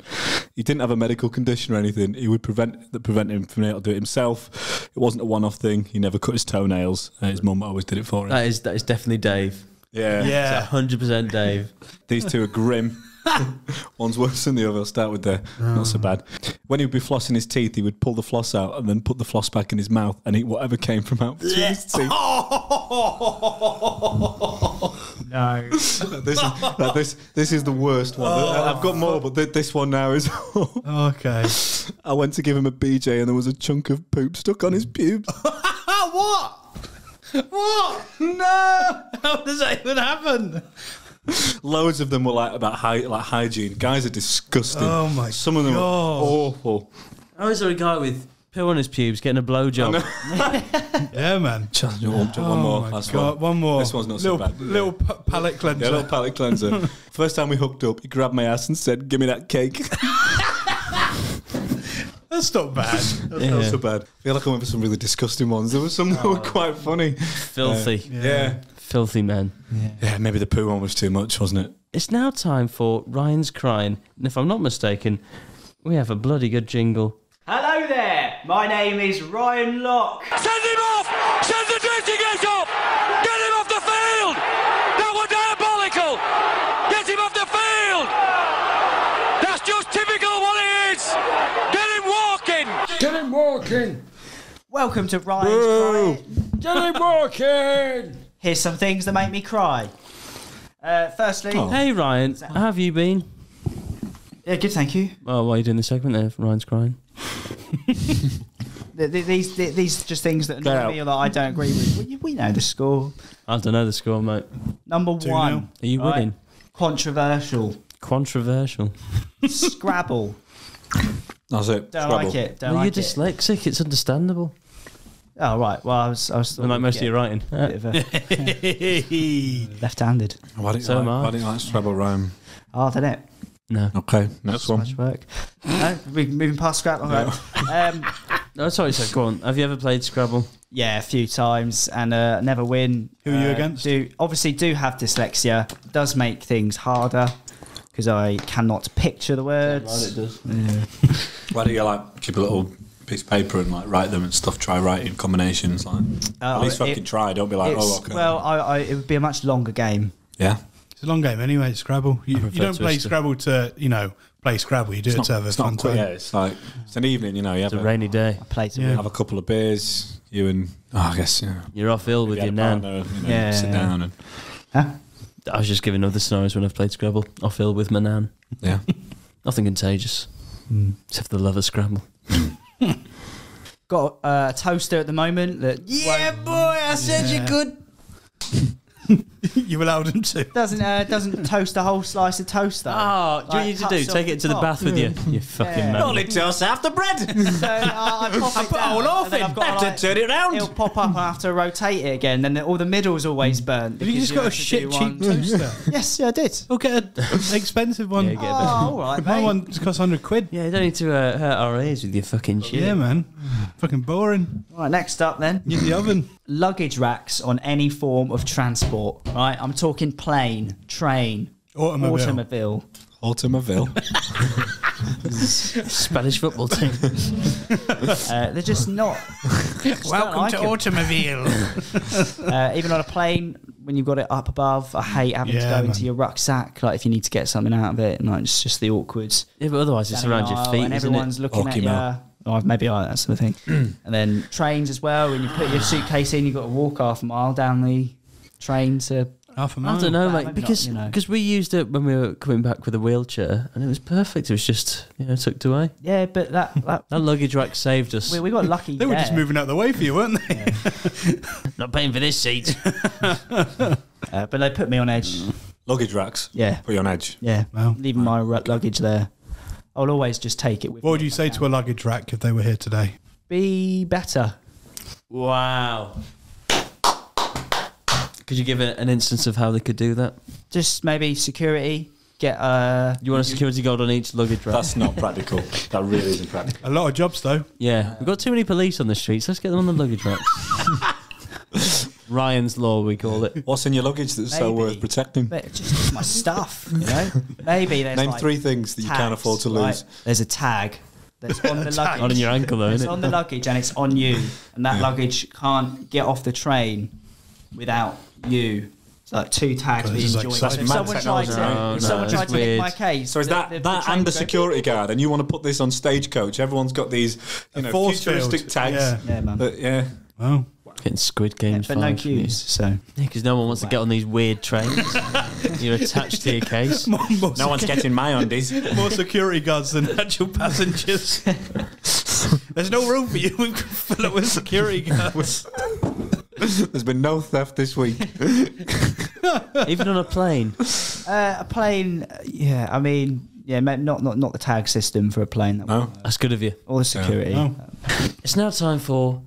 He didn't have a medical condition or anything. He would prevent that prevent him from being able to do it himself. It wasn't a one-off thing. He never cut his toenails. Uh, his mum always did it for him. That is that is definitely Dave. yeah, Yeah. hundred percent Dave. These two are grim. One's worse than the other. I'll start with the not so ah. bad. When he would be flossing his teeth, he would pull the floss out and then put the floss back in his mouth and eat whatever came from out between his teeth. No. this, is, like, this, this is the worst one. Oh, I've got more, but th- this one now is. Okay. I went to give him a BJ and there was a chunk of poop stuck on his pubes. what? What? No! How does that even happen? Loads of them were like about hy- like hygiene. Guys are disgusting. Oh my Some of them God. are awful. I was there a guy with poo on his pubes getting a blowjob. Yeah, man. Just one, one Oh more. my Last God, one more. This one's not so bad. Little p- palate cleanser. Yeah, little palate cleanser. First time we hooked up, he grabbed my ass and said, "Give me that cake." That's not bad. That's not so bad. I feel like I went for some really disgusting ones. There were some that were quite funny. Filthy, Uh, yeah. Filthy men. yeah, Maybe the poo one was too much, wasn't it? It's now time for Ryan's crying, and if I'm not mistaken, we have a bloody good jingle. Hello there. My name is Ryan Lock. Send him off! Send the dirty get up! Get him off the field! That was diabolical! Get him off the field! That's just typical what it is! Get him walking! Get him walking! Welcome to Ryan's Cry. Get him walking! Here's some things that make me cry. Uh, firstly, Hey Ryan, how have you been? yeah, good, thank you. Oh, why are you doing the segment there? Ryan's crying. Th- th- These th- these are just things that Get annoy out. me or that I don't agree with. We, we know the score. I don't know the score, mate. Number Two one. nil. Are you right? winning? Controversial. Controversial. Scrabble. That's it. Don't Scrabble. like it. Don't Well, like you're it. dyslexic. It's understandable. Oh right. Well, I was. I was. Like most of your writing. Bit left-handed. Why didn't So you am like, I. why didn't you like Scrabble rhyme? Hard, isn't it? No. Okay, next one. Much work. no, we moving past Scrabble. All right. Um, No, sorry, sir. Go on. Have you ever played Scrabble? yeah, a few times and uh, never win. Who are you Uh, against? Do obviously do have dyslexia. Does make things harder because I cannot picture the words. does. Why don't you like keep a little piece of paper and like write them and stuff? Try writing combinations. Like Uh, at least it- fucking try. Don't be like, oh, okay. Well, I, I, it would be a much longer game. yeah. It's a long game anyway, Scrabble. You, you don't play Scrabble to, you know, play Scrabble. You do it to have a it's fun time. Yeah, it's like it's an evening. You know, you have It's a a, rainy day. I played to Yeah. have a couple of beers. You and oh, I guess yeah. You're off ill with You your had nan. partner, you know, Yeah, sit yeah. down and Huh? I was just giving other scenarios when I've played Scrabble. Off ill with my nan. yeah. Nothing contagious. Hmm. Except for the love of Scrabble. Got uh, a toaster at the moment that yeah, boy, I said you could. you allowed him to. Doesn't uh, doesn't toast a whole slice of toast though. Oh, do you need to do? Take it to the top. bath with you. You fucking Yeah. man. Only toast half the bread. So uh, I pop it put a down, whole half and then in. I've got Have to like- turn it round. It'll pop up and I have to rotate it again. Then all the middle's always burnt. Have you because just got a shit cheap one- toaster? Yes, yeah, I did. We'll get an expensive one. Yeah, get a. Oh, all right, My mate. one costs 100 quid. Yeah, you don't need to uh, hurt our ears with your fucking shit. Yeah, man. Fucking boring. All right, next up then. In the oven. Luggage racks on any form of transport. Right, I'm talking plane, train, Automobile. automobile. Automobile. Spanish football team. Uh, they're just not. just don't like 'em. Automobile. Uh, even on a plane, when you've got it up above, I hate having to go man. into your rucksack. Like if you need to get something out of it, and like it's just the awkward. yeah, but otherwise it's standing around your aisle feet, and isn't everyone's it? looking at Hockey you. Oh, maybe I, that sort of thing. and then trains as well. When you put your suitcase in, you've got to walk half a mile down the train to. Half a I mile. I don't know, Well, mate, maybe not, because you know. because we used it when we were coming back with a wheelchair, and it was perfect. It was just you know tucked away. Yeah, but that, that That luggage rack saved us. we, we got lucky. They were just moving out the way for you, weren't they? Not paying for this seat. Uh, but they put me on edge. Luggage racks. Yeah, Put you on edge. yeah. Well, Leaving my ru- luggage there. I'll always just take it with What would you say to a luggage rack if they were here today? Be better. wow. Could you give a, an instance of how they could do that? Just maybe security. Get uh. You want a security guard on each luggage rack? That's not practical. That really isn't practical. A lot of jobs, though. yeah, we've got too many police on the streets. Let's get them on the luggage racks. Ryan's law, we call it. What's in your luggage that's so Maybe. worth protecting? But it's just my stuff, you know. Maybe there's Name like three things that you can't afford to right? lose. There's a tag that's on the luggage. Not in your ankle, though, It's isn't on the luggage and it's on you, and that luggage can't get off the train without you. It's like two tags God, being this is joined. exciting. if Mad someone tried technology. to, No, if no, someone it's tried to nick weird. my case, So is that the- the that and the would go- security guard, and you want to put this on Stagecoach? Everyone's got these, you know, force futuristic field. tags. Yeah. Yeah, man. But yeah, Oh. Getting Squid Games. but no five, queues. So Yeah, because no one wants to get on these weird trains. You're attached to your case. More, more, no one's getting my undies. more security guards than actual passengers. There's no room for you. We can fill it with security guards. There's been no theft this week. Even on a plane. uh, a plane, yeah. I mean, yeah, not not not the tag system for a plane. That No, That's good of you. or the security. Oh. It's now time for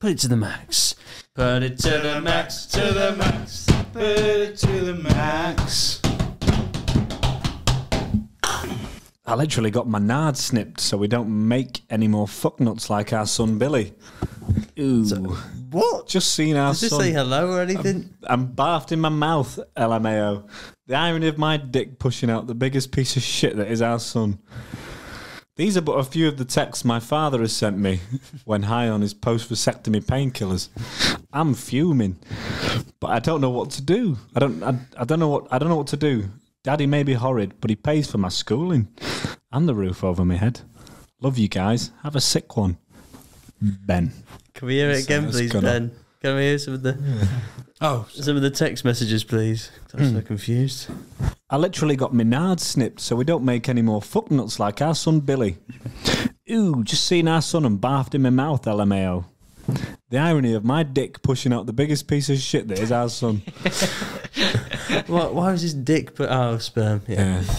Put It to the Max. Put it to the max, to the max. Put it to the max. I literally got my nard snipped so we don't make any more fucknuts like our son Billy. Ooh. What? Just seen our Does this son. say hello or anything? I'm bathed in my mouth, LMAO. The irony of my dick pushing out the biggest piece of shit that is our son. These are but a few of the texts my father has sent me when high on his post vasectomy painkillers. I'm fuming, but I don't know what to do. I don't. I, I don't know what. I don't know what to do. Daddy may be horrid, but he pays for my schooling and the roof over my head. Love you guys. Have a sick one, Ben. Can we hear it again, please, gonna- Ben? Can we hear some of the Oh, some of the text messages, please? I'm so hmm. confused. I literally got my nards snipped so we don't make any more fucknuts like our son Billy. Ooh, just seen our son and barfed in my mouth, LMAO. The irony of my dick pushing out the biggest piece of shit that is our son. Why, why was his dick put? Oh, sperm. Yeah. Yeah.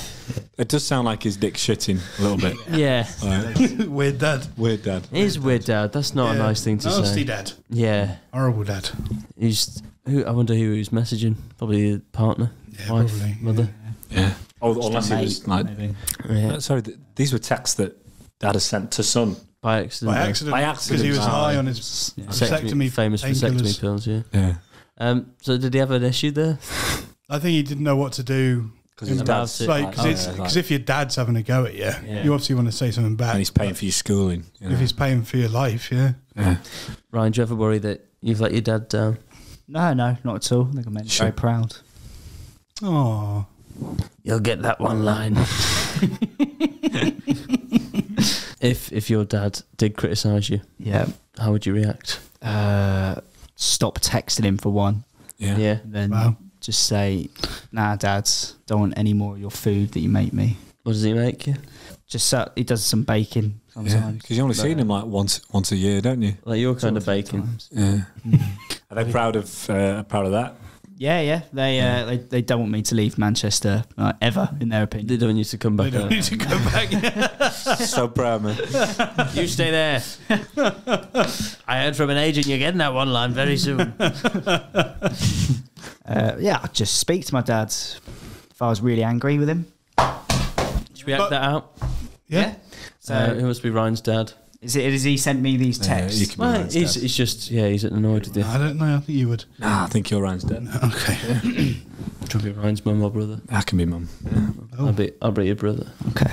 It does sound like his dick shitting a little bit. Yeah. Like, weird dad. weird dad. It is weird, Dad. That's not a Yeah. nice thing to Nasty say. dad. Yeah. Horrible dad. He's. Who? I wonder who he was messaging. Probably a partner, Yeah, wife, probably. mother. Yeah. Oh, Just a unless it was mate, like. maybe. Yeah. Sorry, th- these were texts that dad has sent to son. By accident. By though. accident. By Because he was Ah, high on his vasectomy. famous painkillers. vasectomy pills. Yeah. Yeah. Um. So did he have an issue there? I think he didn't know what to do. Because his dad's. Like, like, because oh, yeah, like- if your dad's having a go at you, Yeah. you obviously want to say something back. and he's paying for your schooling. You know? If he's paying for your life, yeah. yeah. Ryan, do you ever worry that you've let your dad down? No, no, not at all. I think I'm very Sure. proud. Oh, You'll get that one line. if if your dad did criticise you, Yeah. how would you react? Uh, stop texting him for one. Yeah. Yeah. And then Wow. just say, nah, Dad, don't want any more of your food that you make me. What does he make you? Just so, he does some baking sometimes. Because you only seen him like once once a year, don't you? Like your kind of Two or three bacon. times. Yeah. Are they proud of uh, proud of that? Yeah, yeah. They, Uh, they they don't want me to leave Manchester uh, ever, in their opinion. They don't want you to come back. they back. don't out. need to go back. so proud, man. you stay there. I heard from an agent you're getting that one line very soon. Uh, yeah, I'd just speak to my dad if I was really angry with him. Should we act But- that out? Yeah. So Uh, it must be Ryan's dad. Is it? Has he sent me these texts? you can be Well, Ryan's he's, dad. he's just yeah, he's annoyed with you. I don't know. I think you would. Nah, I think your Ryan's dead. Okay. Should be Ryan's mum or brother. That can be mum. I'll be I'll be your brother. Okay.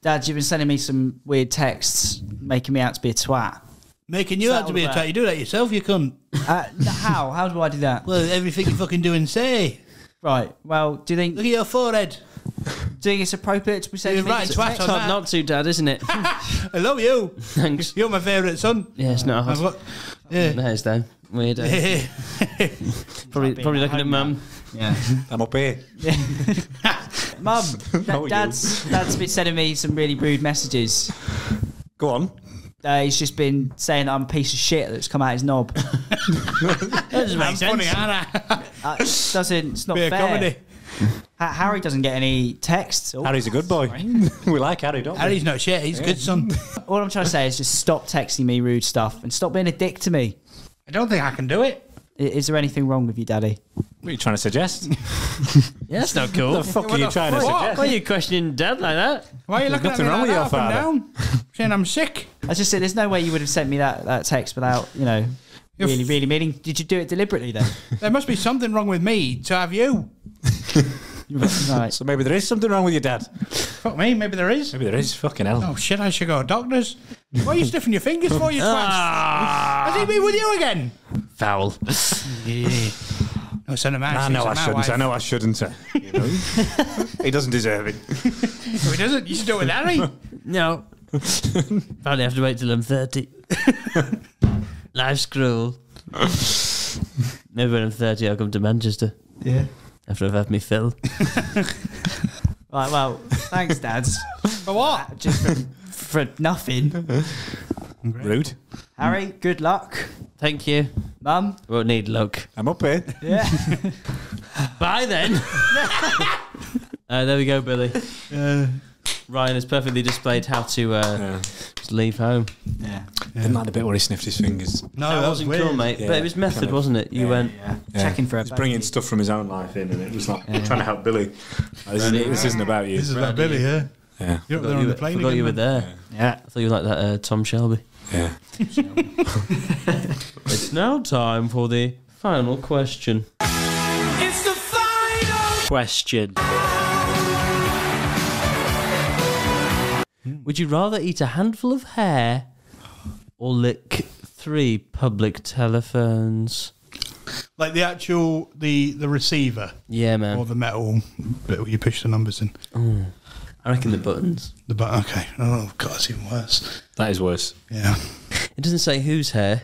Dad, you've been sending me some weird texts, making me out to be a twat. Making you What's out to that be a all twat. You do that yourself, you cunt. Uh, how? How do I do that? Well, everything you fucking do and say. Right. Well, do you think Look at your forehead. do you think it's appropriate to be saying You're things right, twat on that. not to, Dad, isn't it? I love you. Thanks. You're my favourite son. Yeah, it's not I've hard. got, yeah. There's Dan. Weird. eh? probably being probably at looking at home mum. Yeah. I'm up here. Mum, da- you. dad's dad's been sending me some really rude messages. Go on. Uh, he's just been saying that I'm a piece of shit that's come out his knob. That doesn't make I'm sense. funny, aren't I? Uh, doesn't it's not Bit of fair. comedy. Ha- Harry doesn't get any texts. Oh, Harry's a good boy. we like Harry, don't we? Harry's not shit. He's a good son. All I'm trying to say is just stop texting me rude stuff and stop being a dick to me. I don't think I can do it. I- Is there anything wrong with you, Daddy? What are you trying to suggest? Yeah, that's not cool. what the fuck are you trying to suggest? Why suggest? are you questioning Dad like that? Why are you There's looking at nothing me wrong like with that your up and down? Saying I'm sick. I just said there's no way you would have sent me that, that text without, you know, You're really, f- really meaning. Did you do it deliberately then? There must be something wrong with me to have you. right. So maybe there is something wrong with your dad. Fuck me. Maybe there is. Maybe there is. Fucking hell. Oh shit! I should go to doctors. Why are you sniffing your fingers for, you twats? Has he been with you again? Foul. Yeah. No, son of man. I know I shouldn't. wife. I know I shouldn't. uh, You know? he doesn't deserve it. No, he doesn't. You should do it with Harry. No. Probably have to wait till I'm 30. Life's cruel. Maybe when I'm 30, I'll come to Manchester. Yeah. After I've had me fill. Right, well, thanks, Dad. For what? Just for, for nothing. Rude. Harry, good luck. Thank you. Mum, Won't need luck. I'm up here. yeah. Bye then. uh, there we go, Billy. Ryan has perfectly displayed how to uh, Yeah. just leave home. yeah. Didn't like the bit where he sniffed his fingers. No, that, that, wasn't was cool, mate. Yeah, but it was method, kind of. wasn't it? You went. Yeah. Yeah. Checking for a He's bringing stuff from his own life in, and it was like trying to help Billy. Like, this, isn't, this isn't about you. This is about Billy, yeah. Yeah. You're up Forgot there on you, the plane forgot again, you were man. there. Yeah. I thought you were like that uh, Tom Shelby. Yeah. It's now time for the final question. It's the final Question. Would you rather eat a handful of hair or lick three public telephones? Like the actual the the receiver Yeah, man. or the metal bit where you push the numbers in. Oh, I reckon the buttons. The button. Okay. Oh god, it's even worse. That is worse. Yeah. It doesn't say whose hair.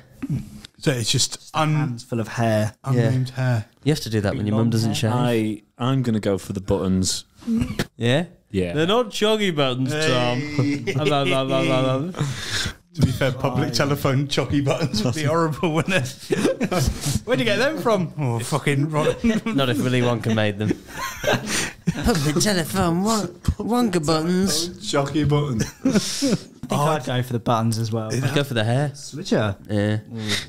So it's just un, Hands full of hair. unnamed hair. You have to do that when your mum doesn't shave. I I'm gonna go for the buttons. yeah? Yeah. They're not choggy buttons, Tom. La. To be fair, public telephone chocky buttons would be horrible, wouldn't it? Where'd you get them from? Oh, fucking right. Not if Willy Wonka made them. Public telephone won- Wonka buttons. Jockey button. I think I'd go for the buttons as well. I'd go for the hair. Switcher. Yeah.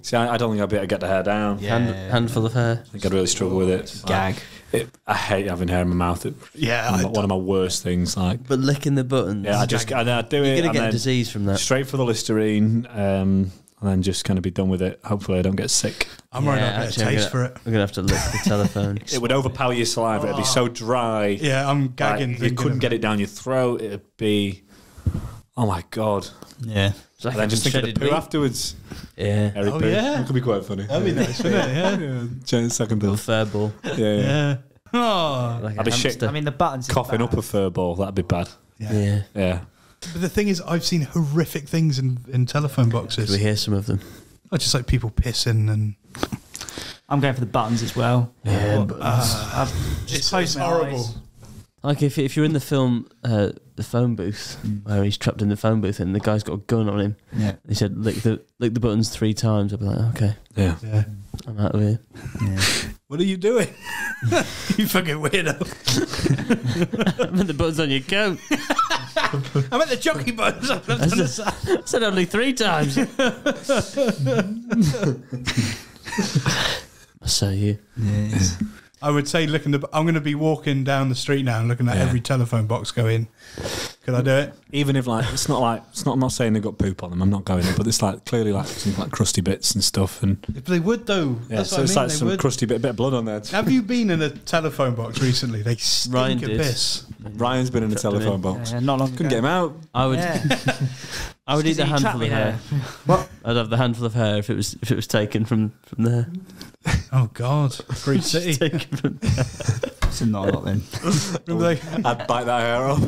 See, I, I don't think I'd be able to get the hair down. Hand, handful of hair. I think I'd really struggle with it. Gag. It, I hate having hair in my mouth. It, Yeah, one I of my- one of my worst things. Like, But licking the buttons. yeah, I just I, I do You're it. going to get a then disease from that. Straight for the Listerine, um, and then just kind of be done with it. Hopefully, I don't get sick. I'm worried Yeah, I'll get a actually, I'm taste gonna- for it. I'm going to have to lick the telephone. It would overpower your saliva. It'd be so dry. Yeah, I'm like, gagging. you thinking couldn't of get it down your throat. It'd be, oh my god. Yeah. It's like And then just think of the poo meat. afterwards. Yeah. Hairy Oh, poo. yeah. That could be quite funny. That'd be nice, wouldn't it? Yeah. yeah. Second bill. Little fur ball. Yeah, yeah. Yeah. Oh. Like a I'd be shit. I mean, the buttons. Coughing bad. up a fur ball. That'd be bad. yeah. Yeah. yeah. But the thing is, I've seen horrific things in, in telephone boxes. Did we hear some of them? I just like people pissing and I'm going for the buttons as well. Yeah. Oh, uh, I've just it's, closed it's my horrible. Eyes. Like if if you're in the film, uh, the phone booth, where he's trapped in the phone booth and the guy's got a gun on him. Yeah. He said lick the lick the buttons three times. I'd be like, okay, Yeah. Yeah. I'm out of here. What are you doing? you fucking weirdo. I meant the buttons on your coat. I'm at the jockey buttons. I've done I the said, I said only three times. so you. I would say looking. The, I'm going to be walking down the street now and looking at Yeah. every telephone box going. in. Could I do it? Even if like it's not like it's not. I'm not saying they've got poop on them. I'm not going there, but it's like clearly like some like crusty bits and stuff. And If they would though. yeah, That's so what it's I mean. like they some would. crusty bit, bit of blood on there. Have you been in a telephone box recently? They stink Ryan of did. piss. Ryan's been in a telephone in. box. Yeah, not long Couldn't ago. get him out. I would. Yeah. I would eat the handful of hair. there. What? I'd have the handful of hair if it was if it was taken from from there. Oh God, Free City. Taken from So not a lot then. Remember they, I'd bite that hair off.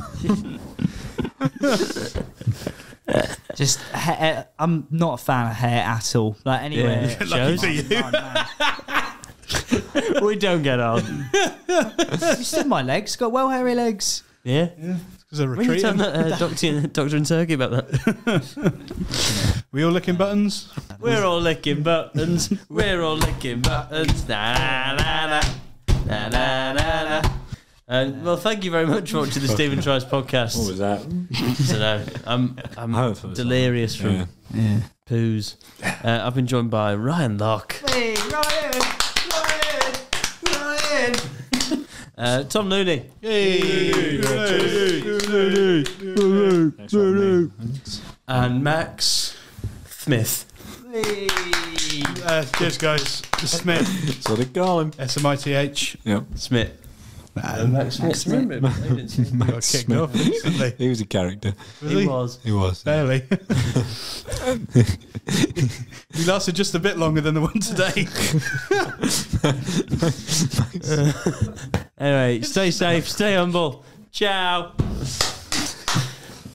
Just hair, I'm not a fan of hair at all. Like anywhere. Yeah. lucky Shows. for you. Oh, man. we don't get on. you seen my legs? Got well hairy legs. Yeah. Because they're When you retreating. tell that uh, doctor, doctor in Turkey about that. We all licking buttons. We're all licking buttons. We're all licking buttons. Na na na na na na na. Uh, well, thank you very much for watching the Stephen Tries podcast. What was that? So no, I'm I'm I thought delirious from Yeah. Yeah. poos. Uh, I've been joined by Ryan Lock, Hey, Ryan! Ryan! Ryan! uh, Tom Cooney, Thanks for having me. and Max Smith. Uh, cheers, guys. Smith. That's what they call him. S M I T H. Yep. Smith. Nah, Max Smith. Remember him? I didn't see him. got kicked off. He was a character. Really? He was. He was. Barely. he lasted just a bit longer than the one today. Anyway, stay safe, stay humble. Ciao.